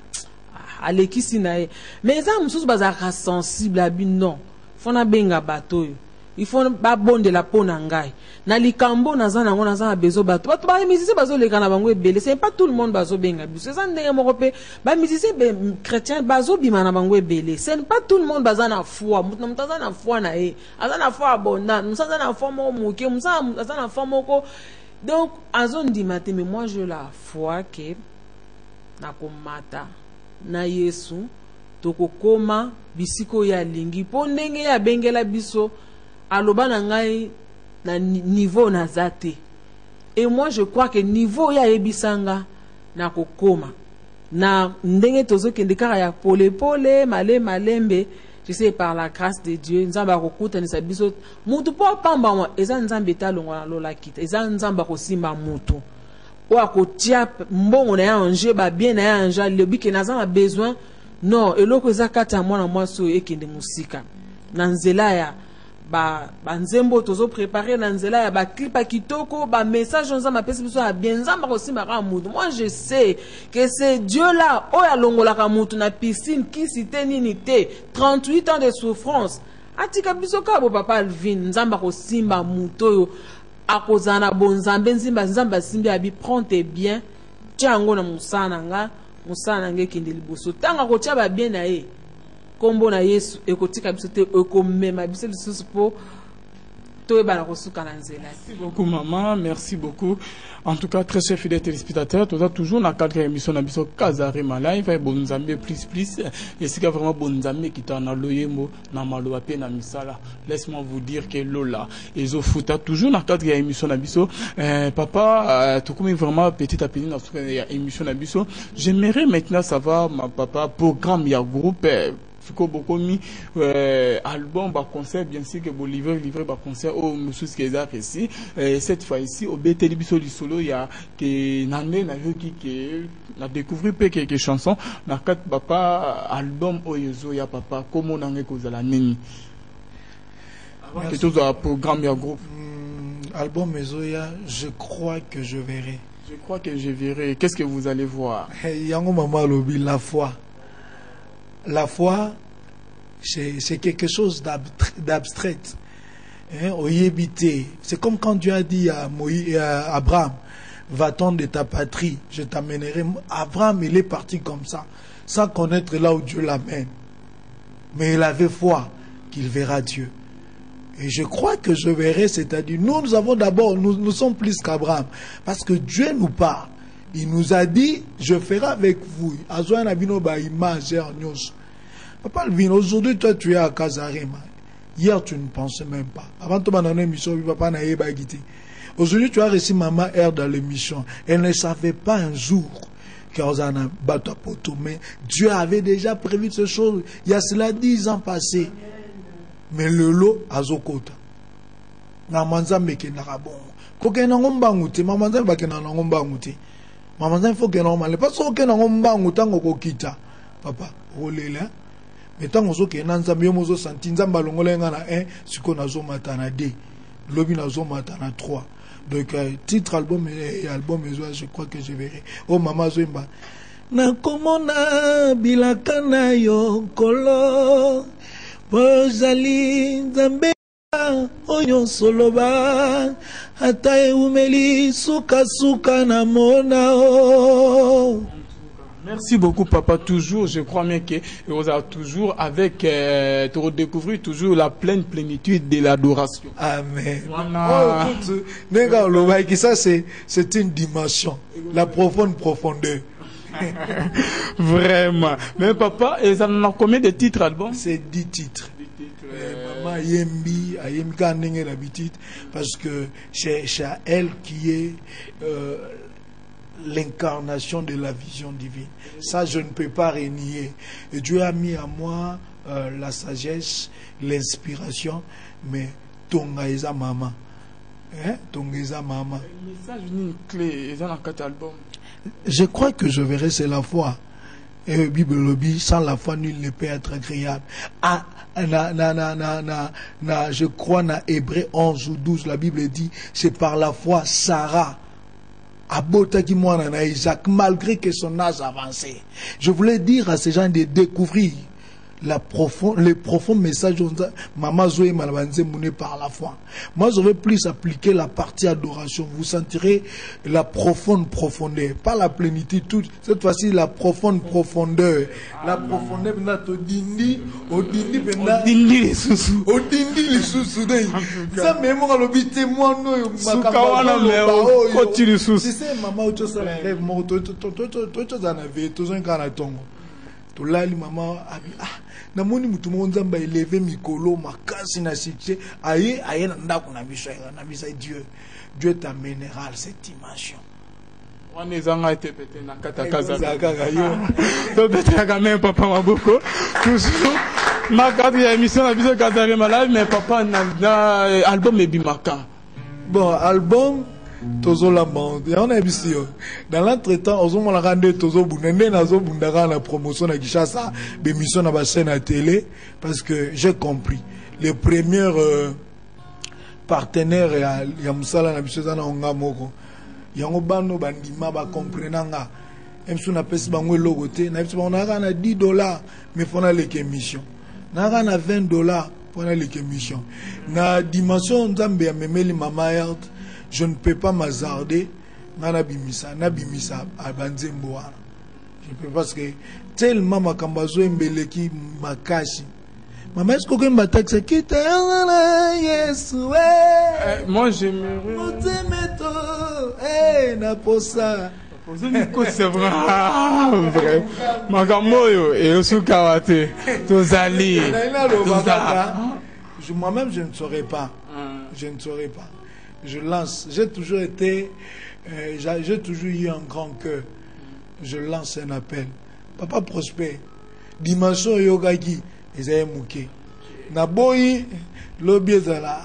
ah, alekisi na ye. Mais eza mosusu bazalaka sensible abi non. Fo nabenga bato oyo ifo babondela mpo na ngai. Na likambo naza nango naza na bezo bato. Bato bamusicien bazoleka na bango ebele. C'est pas tout le monde bazobenga biso. Eza ndenge moko mpe bamusicien chrétien bazobima na bango ebele. C'est pas tout le monde baza na foi. Moto na moto aza na foi na ye. Aza na foi abondante mosu aza na foi moko moke. Mosu aza na foi moko. Donc azondima te mais moi je la foi ke nakomata na yesu tokokoma bisika oyo alingi mpo ndenge ye abengela biso aloba na ngai na ni- niveau naza te. Et moi je crois que niveau oyo ayebisa nga nakokoma na ndenge tozokende kaka ya polepole male malembe je sais par la grâce de dieu nzambe akokutanisa biso. Mutu mpo apambamwa eza nzambe ete alongwa na lola kita eza nzambe akosimba mutu. Oyo akotia mbongo na ye jeu babien na ye jeu alobi ke naza na besoin. Non eloko eza kati ya mwana mwasi oyo ekende mosika. Na nzela ya banzembo oyo tozoprépare na nzela ya baclip ya kitoko bamessage oyo nzambe apesi biso ya bien. Nzambe akosimba kaka mutu. Moi je sais que c'est dieu là oyo alongolaka mutu na piscine kisi te nini te 38 ans de souffrance atika biso kaka bo papa alvin nzambe akosimba mutu oyo akozala na bonzambe nzimba nzambe asimbi abi prend tes bien tia yango na mosala na nga mosala na nga ekende liboso. Ntango akotia babien na ye nkombo na yesu ekotika biso te ekomema biso lisusu mpo Merci beaucoup, maman. Merci beaucoup. En tout cas, très chers fidèles téléspectateurs, tu as toujours dans le cadre de l'émission Nabiso Kazarima Live, Bonzambe, plus, plus. Et c'est vraiment Bonzambe qui t'a en loyemo, na maloa pe na misala. Laisse-moi vous dire que Lola, et Zofuta, toujours dans le cadre de l'émission Nabiso, euh, papa, euh, tout comme vraiment petit à petit dans l'émission Nabiso, j'aimerais maintenant savoir, ma papa, programme, il y a groupe, euh, siko bokomi euh, album baconcert bien sûr que bolivre livre baconcert oyo mosusu eza réussi euh, cette fois ici obeteli biso lisolo ya ke na nde nayoki ke na découvrir mpe keke chanson na kati papa album oyo ezoya papa komo nange kozala nini ke tozala programme ya groupe. Hmm, album ezoya je crois que je verrai. Je crois que je verrai. Qu'est-ce que vous allez voir? Hey, yango mama alobi la foi la foi c'est quelque chose d'abstrait hein, c'est comme quand Dieu a dit à, Moïse, à Abraham va-t'en de ta patrie je t'amènerai Abraham il est parti comme ça sans connaître là où Dieu l'amène mais il avait foi qu'il verra Dieu et je crois que je verrai, c'est-à-dire, nous, nous avons d'abord, nous, nous sommes plus qu'Abraham. Parce que Dieu nous parle. Il nous a dit, je ferai avec vous. Azoa na bino ba image. Papa Alvin, aujourd'hui, toi, tu es à Kazarema. Hier, tu ne pensais même pas. Avant de m'en émission, papa n'a pas. Aujourd'hui, tu as reçu maman R dans l'émission. Elle ne savait pas un jour qu'Ozana battu à poto. Mais Dieu avait déjà prévu ce chose. Il y a cela dix ans passés. me lelo azokota mama nzambe ekendaka bongo kokende yango mbangu te mama nzambe bakendaka nango mbangu te mama nzambe fo okende yango male mpa soki okende yango mbangu ntango okokita papa okolela me ntango ozokende na nzambe yo mozosanti nzambe alongola nga na 1 sikoyo nazomata na 2 lobi nazomata na 3 donc euh, titre album et album ezoya je crois que je verrai. O mama azoyemba nakomona bilaka na yo nkolo bozali nzambe oyo soloba ata eumeli sukasuka na mona o Merci beaucoup, papa. Toujours, je crois bien que vous avez toujours avec, euh, redécouvrir toujours la pleine plénitude de l'adoration. amen Voilà. Oh, écoute, ça c'est une dimension la profonde profondeur Vraiment. Mais papa, et ça en a combien de titres albums c'est dix titres Eh, mama ayembi ayembi na bitite parce que c'est à elle qui est euh, l'incarnation de la vision divine. Ça je ne peux pas renier. Et Dieu a mis à moi euh, la sagesse l'inspiration mais tonga eza mama. Hein? tonga eza mama. Message une clé, quatre albums. je crois que je verrai c'est la foi et Bible lobby sans la foi nul ne peut être agréable ah na, na, na, na, je crois na Hébreu 11 ou 12 la Bible dit c'est par la foi Sarah abotaki mwana na Isaac malgré que son âge avancé. Je voulais dire à ces gens de découvrir la profond, le profond message Maman Zoé Malabanze Mouné par la foi. Moi, j'aurais plus appliqué la partie adoration. Vous sentirez la profonde profondeur, pas la plénitude toute. Cette fois-ci, la profonde profondeur. La profondeur, maintenant, au dindi, au dindi, maintenant. Au dindi, les sous Au tolali mama abi ah namoni mutu moko nzambe aeleve mikolo makasi na succès aye aye na ndako na biso na biso dieu dieu t'amènera à cette dimension. Wana ezanga ete pete na kati ya kaza. Ezala kaka yo. Tobetelaka me papa maboko toujours. Na cadre ya émission na biso kazare malade mais papa na album ebimaka. Bon album tozolamba yango nayebi si yo. Dans l'entretemps ozomonaka nde tozobunda. Nde nazobundaka na promotion na kishasa bémission na bachaîne ya télé. Parce que j'ai compris. Les premières euh, partenaire ya, ya mosala na biso eza na nga moko. Yango bano bandima bakomprena nga emisu napesi bango eloko te na biso bango nayaka na 10 dollar mais mpo naleka émission. Nayaka na 20 dollar mpo naleka émission. Na dimension nzambe amemeli mama yard je ne peux pas m'azarder nga nabimisa nabimisa banzembo wana. Je peux parce que tellement makambo azoembeleki makasi mama eske okoyemba taxe kita yanga na yesu motemeto na posa vrai. Vrai. Makambo oyo eyosukawa te. Tozali. Moi-même je ne saurais pas. Je ne saurais pas je lance. J'ai toujours été euh, j'ai toujours eu un grand cœur. Je lance un appel. Papa prosper dimension oyokaki ezali moke naboyi lobi ezala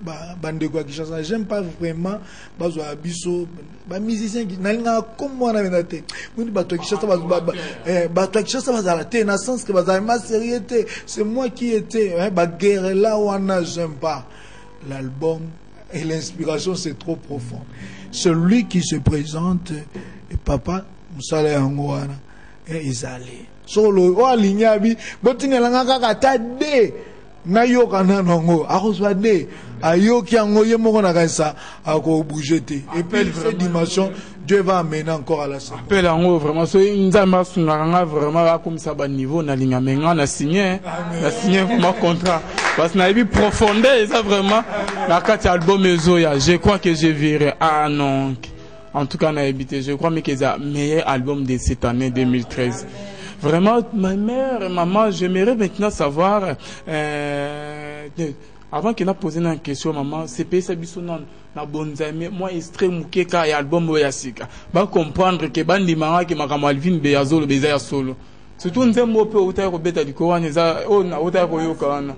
ba- bandeko ya kishasa j'aime pas vraiment bazwaka biso bamusicien nalingaka kombo wana mpenza te moni bato ya kishasa bazwa- ba- ba- eh, bato kishasa bazala te na sens que ma sérieux te c'est moi qui était hein, baguerre là wana j'aime pas. L'album et l'inspiration c'est trop profond. Celui qui se présente et papa mosala yango wana eh, ezali solo oyo alingi abi botinelanga kaka ta de nayoka nano yango akozwa de ayoki yango ye moko na kanisa akobouge te et puis cette dimension dieu va amener encore à la scène appel yango vraiment. Soki nzambe asungaka nga vraiment akomisa baniveau nalinga me nga na signe na signe vraiment contrat. Parce que nayebi profondeur eza vraiment na kati ya album ezoya je crois que je verrai. Ah non. En tout cas nayebi te je crois mais que eza meilleur album de cette année 2013 Vraiment, ma mère, maman, j'aimerais maintenant savoir, euh, avant ke napose na question mama sepesa biso nano na bonzame mwa extrait moke kaka ya album oyo ya sika. Bacomprendre ke bandimanga ke makambo alvin be azoloba eza ya solo surtout nzembo mpe outaya kobeta likolo wana eza oyo oh, outaya koyoka wana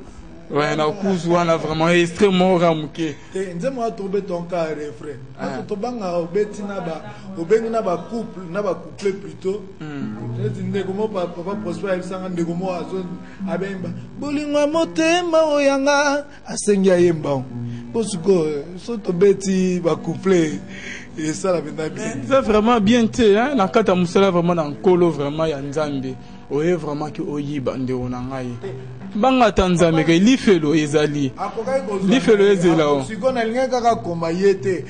Ouais, na kuzu wana vraiment extrait mora mouké. te nzembo atobe tonka ya refrain ato tobangaka obeti na ba obengi na bacouple na bacouple plutôt. Neti ndeko mo pa- papa prosper ayebisanga ndeko mo abemba bolingo ya motema oyanga asengi ayemba po sikoyo so tobeti bacouple esala mpenza bien. C'est vraiment bien te, hein, na kata musala vraiment na nkolo vraiment ya nzambe. Oye vraiment ki oyiba ndeko na ngai. Banga ta nzambe ke lifelo ezali. kozwa Lifelo ezela o. nalingai kaka koma ye te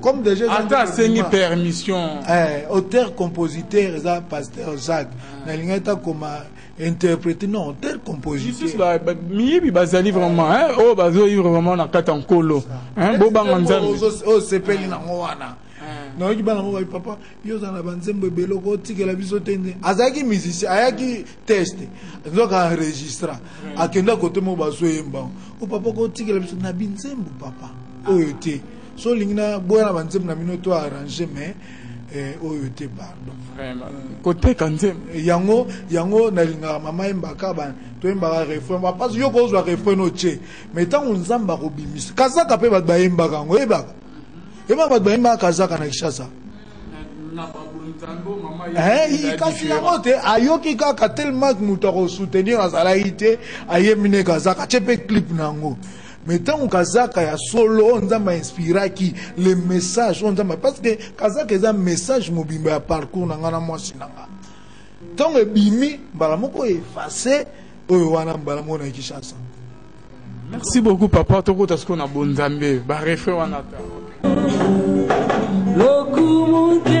comme déjà eza Ata nde asengi permission. Eh, auteur compositeur eza pasteur jacques. Nalingai ta koma interpréter. Non auteur compositeur. Bazali vraiment hein, oyo bazoyivre vraiment na kati ya nkolo hein, bobanga nzambe oyo osepeli nango wana nayoki bana moko babi papa yo oza na banzembo ebele oko otikela biso te nde. Azalaki musicien ayaki teste. Nzoka enregistra akenda kote moko bazoyemba. O papa oko otikela biso na binzembo papa. Oyo te. So olingi na boya na banzembo na bino to arrange mais eh, oyo te pardon. Vraiment. koteka nzembe yango yango nalingaka mama yembaka toyembaka refrain. Parce yo kozwa refrain otie mais ntango nzambe akobimisa kazaka mpe bato bayembaka yango oyebaka yebaka bato bayembaka kazaka na kishasa Eh, kasi yango te ayoki kaka tellement moto akosoutenir azalaki te ayembi ne kazaka atie mpe clip na yango. Mais ntango kazaka ya solo oyo nzambe ainspiraki le message oyo nzambe parce que kazaka eza message mobimba ya parcours na nga na mwasi na nga. Ntango ebimi mbala moko efase oyo wana mbala moko na kishasa merci beaucoup papa. Tokota sikoyo na bonzambe. Barefrain wana ta lokumu nkembo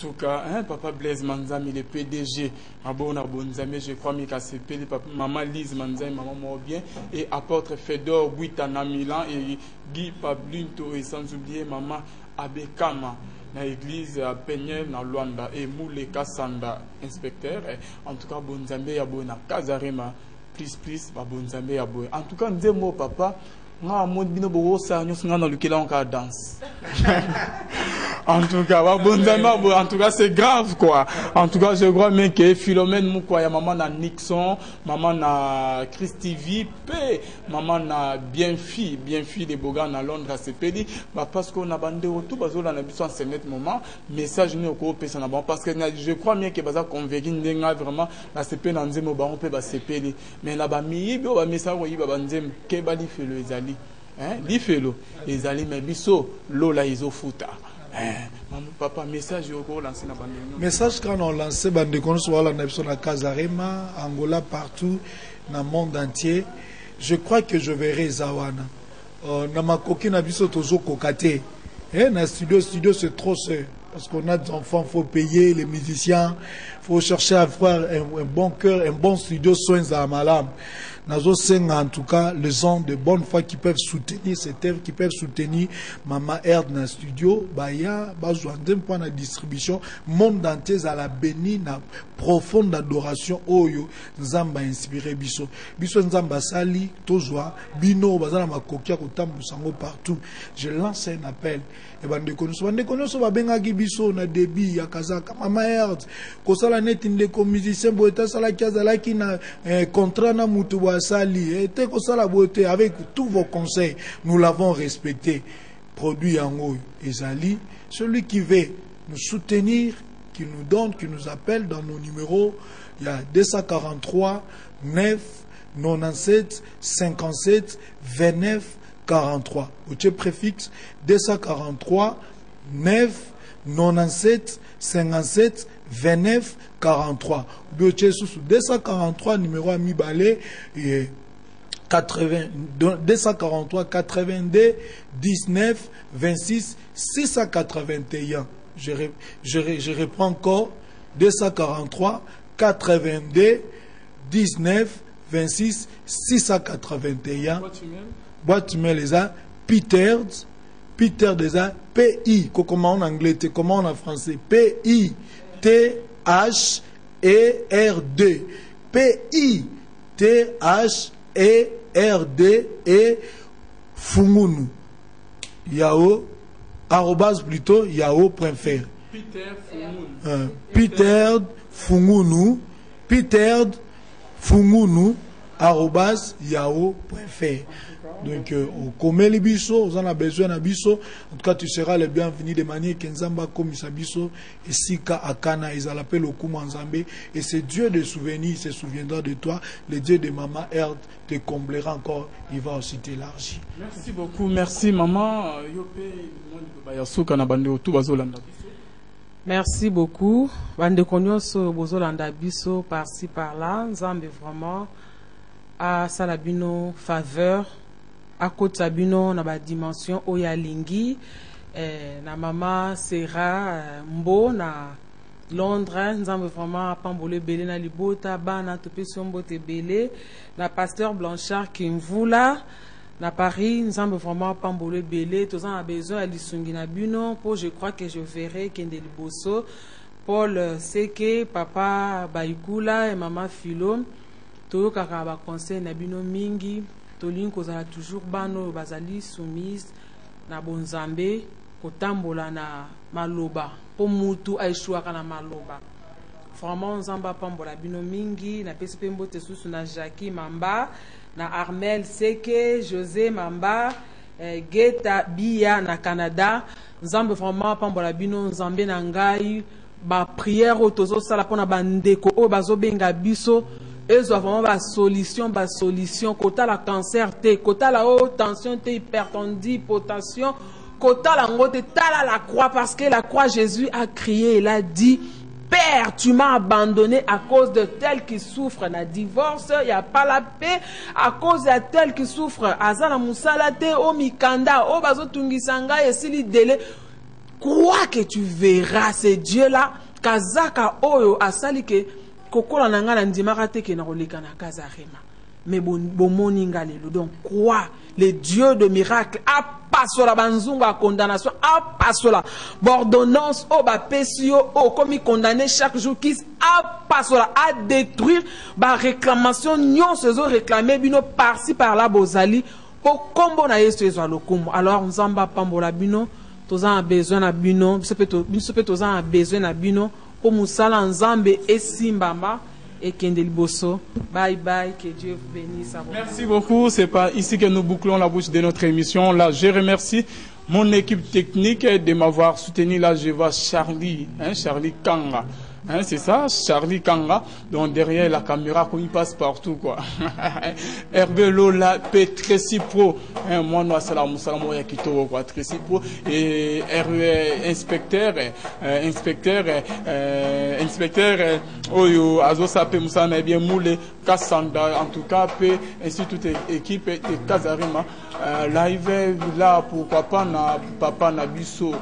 tout cas, hein, Papa Blaise Manzami, le PDG, Babo Nabo Nzambe, je crois, Mika Sepeli, Papa, Maman Lise Manzami, Maman Morbien, et apôtre Fedor Guitana Milan, et Guy Pablinto, et sans oublier Maman Abekama. na église ya penyel na lwanda e muleka sanda inspecteur en tout cas bonzambe ya boye na kazarema plus plus babonzambe ya boye en tout cas nzembo papa nga amoni bino bokosala nyonso nga nalukela onka danse en tout cas boye en tout cas c'est grave quoi. En tout cas je crois bien que philomène mukwa ya mama na nixon mama na christy v mpe mama na bienfi bienfi de boga na londres asepeli parce que na bandeko tu bazolanda biso en cernet moment message nini okopesa na bango parce que je crois bien que baza vraiment nasepeli na nzembo bango mpe basepeli mais na bamiyibi oyo bamesaka koyiba banzembo keba lifelo ezali lifelo ezali me biso lola ezofuta Hein, papa message okolanse na bandeko message quand on lancé bandeko nyonso balanda biso na kazarema angola partout na monde entier. Je crois que je verrai eza wana na makoki na biso tozokoka te na studio studio c'est trop seul. Parce qu'on a des enfants faut payer les musiciens faut chercher à avoir un, un bon cœur un bon studio soins za malamu nazosenga en tout cas les gens de bonne foi qui peuvent soutenir cette œuvre qui peuvent soutenir mama erd na studio baya bazwa nzembo mpo na distribution monde entier ezala béni na profonde adoration. Oyo nzambe ainspiré biso. Biso nzambe asali tozwa bino oyo baza na makoki ya partout. Je lance un appel. E bandeko nyonso bandeko nyonso babengaki biso na debi ya kazaka mama erd kosala neti ndeko musicien boye te asalaki azalaki na eh, contrat na mutu boye asali eh, te kosala boye te avec tous vos conseils nous l'avons respecté. Produit yango ezali. Celui qui veut nous soutenir qui nous donne qui nous appelle dans nos numéros il y a 243 9 97 57 29 43 au préfixe 243 9 97 57 29 43 biotie susu 243 numéro ya mibale eh, 80, 243 82 19 26 681. Je, je, je reprends encore. 243 82 19 26 681. Boîte mail les a Peter déjà P-I comment en anglais te- comment en français? P-I T H E R D. P-I T H E R D et Fungunu Yahoo arrobas plutôt yahoo.fr Peter Fumun. Euh, Peter Fungunu Peter Fungunu arrobas yahoo.fr donc euh, okomeli biso oza na besoin na biso en tout cas tu seras le bienvenu de manière ke nzambe akomisa biso esika akana ezala mpe lokumu ya nzambe et c'est dieu de souvenir il se souviendra de toi. Le dieu de mama erd te comblera encore il va aussi t'élargir. Merci beaucoup merci maman. Yo mpe ya suka na bandeko tu bazolanda. Biso merci beaucoup. Bandeko nyonso bozolanda biso par-ci par-là. Nzambe vraiment asala bino faveur akotisa bino na badimension oyo alingi eh, na mama sera eh, mbo na londres nzambe vraiment apambola ebele na libota bana topesi yo mbote ebele na pasteur blanchard kimvula na paris nzambe vraiment apambola ebele toza na besoin ya lisungi na bino. Mpo je crois que je verrai kende liboso. Paul euh, seke papa baikula e mama filo. Toyokaka baconseil na bino mingi tolingi kozala toujours bana oyo bazali soumise na bonzambe kotambola na maloba mpo mutu aeshuwaka na maloba. Vraiment nzambe apambola bino mingi napesi mpe mbote susu na jacki mamba na armel seke josé mamba eh, geta bia na canada. Nzambe vraiment apambola bino nzambe na ngai bapriere oyo tozosala mpona bandeko oyo bazobenga biso ezwa vraiment basolution basolution kotala cancer te kotala oyo tension te hypertendie potation kotala yango te tala la croix parce que la croix jésus a crié il a dit Père, tu m'as abandonné à cause de tel qui souffre na divorce, il n'y a pas la paix, à cause de tel qui souffre, azala musala o mikanda, o bazo tungisanga. Crois que tu verras ce Dieu-là, kazaka oyo asali ke kokola na nga na ndimaka te ke na koleka na kazarema. Mais bon, bomoni nga lelo. Donc, crois, le Dieu de miracle, apasola banzungu à condamnation, apasola bordonnance, o bapesi yo, o komi condamné chaque jour, qui apasola, à détruire, ba réclamation, nyonso ezo réclamer bino par-ci par-là bozali, po kombo na yesu ezwa lokumu. Alors, nzamba pambola bino, toza na besoin na bino, biso pe to- biso pe toza na besoin na bino, nzambe. Bye bye, que Dieu bénisse. à vous. Merci beaucoup. C'est pas ici que nous bouclons la bouche de notre émission. Là, je remercie mon équipe technique de m'avoir soutenu. Là, je vois Charlie, hein, Charlie Kanga. Hein, c'est ça, Charlie Kanga. Donc derrière la caméra, il passe partout, quoi. Hervé Lola. Tracy Pro. Hein, moi, nous, salam, salam, ya quoi. Pro. Et Hervé, inspecteur, euh, inspecteur, euh, inspecteur, euh, Oyo, Azo Sape, Moussa, mais bien moulé, Kassanda, en tout cas, ainsi toute équipe de Kazarima. euh, l'arrivée là pourquoi pas na papa na biso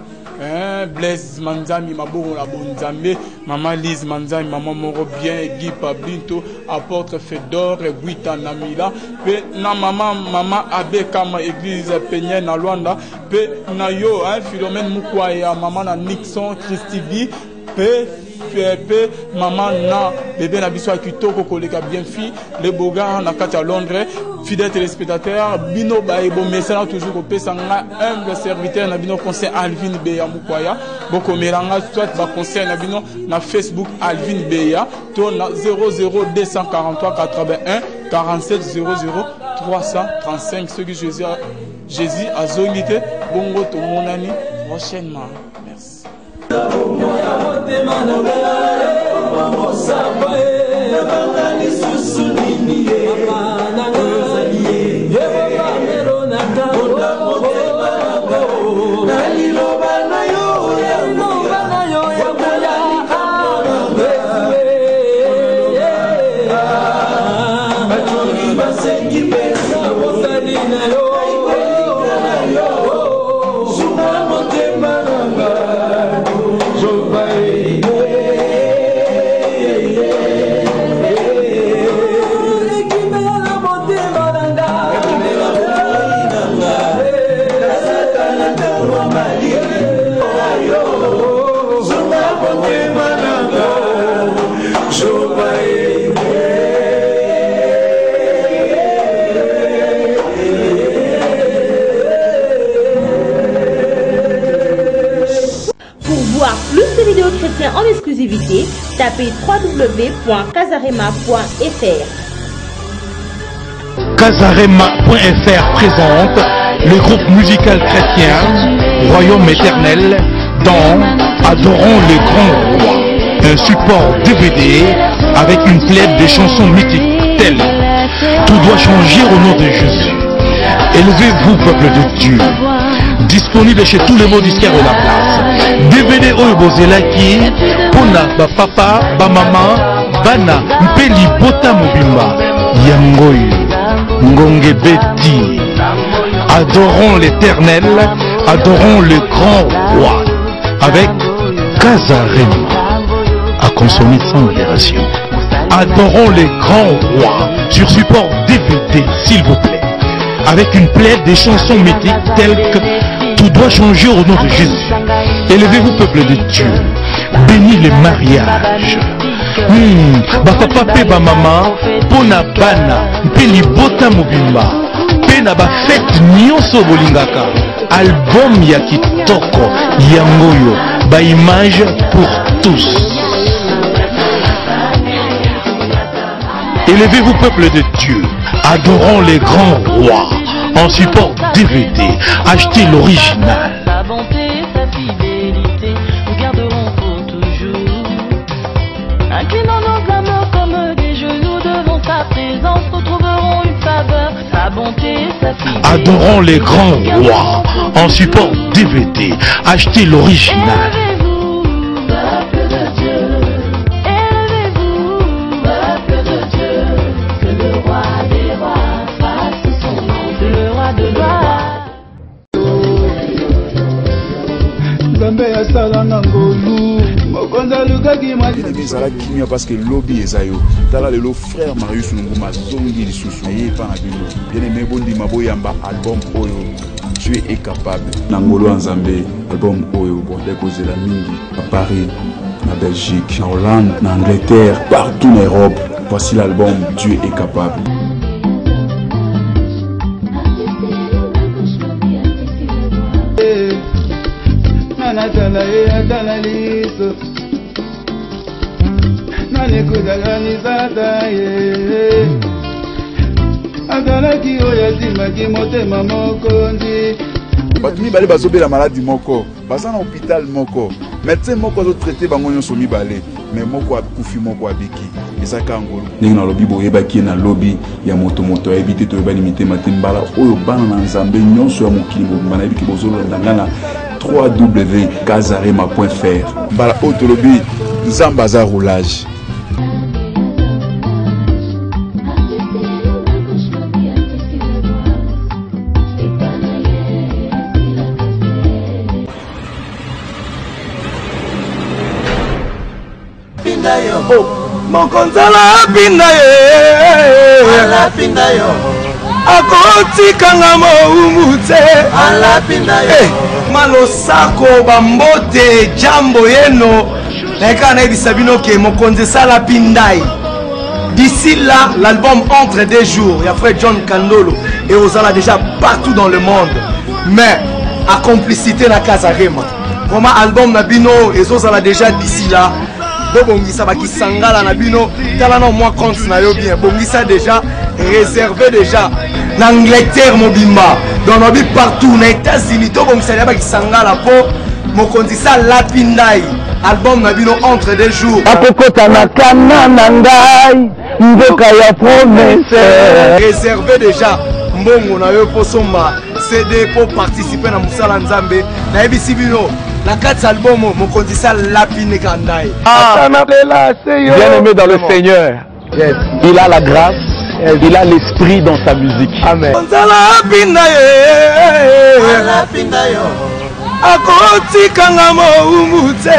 hein, blaise manzambi maboko na bonzambe mama lise manzambi mama moko bien egui pablinto apôtre fedor guita na mila mpe na mama mama abekama église penier na lwanda mpe na yo hein, philomène mokwa ya mama na nixon christibi B, pe pe mama na bebe na biso ya kitoko koleka bien fi le bogar na kati londres fidèle téléspectateur. Bino bayebomesana toujours kopesa nga humble serviteur na bino conseil alvin beya mokwaya bokomela nga soit baconseil na bino na facebook alvin beya. To na 00243 81 47 00 335 soki jésus jésus azongi te bongo tomonani prochainement merci motema na ngai mosamba ye nabanga lisusu nini ye Casarema.fr présente le groupe musical chrétien Royaume éternel dans Adorons le grand roi, un support DVD avec une plaide de chansons mythiques telles Tout doit changer au nom de Jésus. Élevez-vous, peuple de Dieu. Disponible chez tous les disquaires de la place. DVD oyo bozelaki mpona bapapa bamama bana mpe libota mobimba beti adorons l'éternel adorons le grand roi avec Kazarema à consommer sans modération adorons le grand roi sur support DVD s'il vous plaît avec une plaide des chansons mythiques telles que Tout doit changer au nom de Jésus. Élevez-vous, peuple de Dieu. Bénis les mariages. Hmm, bapapa mpe bamama mpo na bana mpe libota mobimba mpe na bafete nyonso bolingaka album ya kitoko yango oyo baimage pour tous Élevez-vous peuple de Dieu, adorons les grands rois. En support DVD, achetez l'original. Adorons les grands rois. En support DVD, achetez l'original. Nzambe asalanga ngolu. Mokonzi alukaki elenge ezala kimia parceke lobi eza yo. Tala lelo frère marius nguma azongi lisusu. Aye epa na bino. Bien aime bondima boyamba album oyo dieu est capable. Na ngolo ya nzambe album oyo bonde kozela mingi na paris na belgique na hollande na angleterre partout na europe voici l'album dieu est capable nanekuzaganisata ye? Azalaki oyo asimaki motema mokonzi. Bato mibale bazobela maladi moko. Baza na hôpital moko. Médecin moko azotraite bango nyonso mibale. Me moko akufi moko abiki. Eza kaka ngolu ndenge nalobi boyebaki ye na lobi ya moto moto ayebi te toyebani mitema te. Mbala oyo bana na nzambe nyonso ya mokili mobimba nayebi ke bozolanda nga na 3w kazarema fr mbala oyo tolobi nzambe aza roulage oh. mokonzi alapi na ye akotikanga mowumu te eh, malosako bambote jambo yeno nayekaka nayebisa bino ke mokonzi esalapi ndai D'ici là, l'album Entre des jours, il y a frère John Candolo et Osala déjà partout dans le monde. Mais à complicité la casa remonte. Vraiment album Nabino et Osala déjà d'ici là. Bobongisa bakisangala na bino. Tala na mwa compte na yo bien. Bongisa déjà réservé déjà. Na angleterre mobimba. Donc nabi partout na états-unis tobongisa deja bakisangala mpo mokonzi sa lapi ndai album na bino entre des jours. Akokota na kana na ngai mboka ya promese réservé déjà. Mbongo na yo mpo somba cd mpo participe na mosala nzambe. Nayebisi bino na kati ya album mokonzi salapineka ah. na ye bien aimé dans le seigneur. Yes. il a la grâce yes. il a l'esprit dans sa musique. Amenonzalapina ye. Akotikanga mowumbu te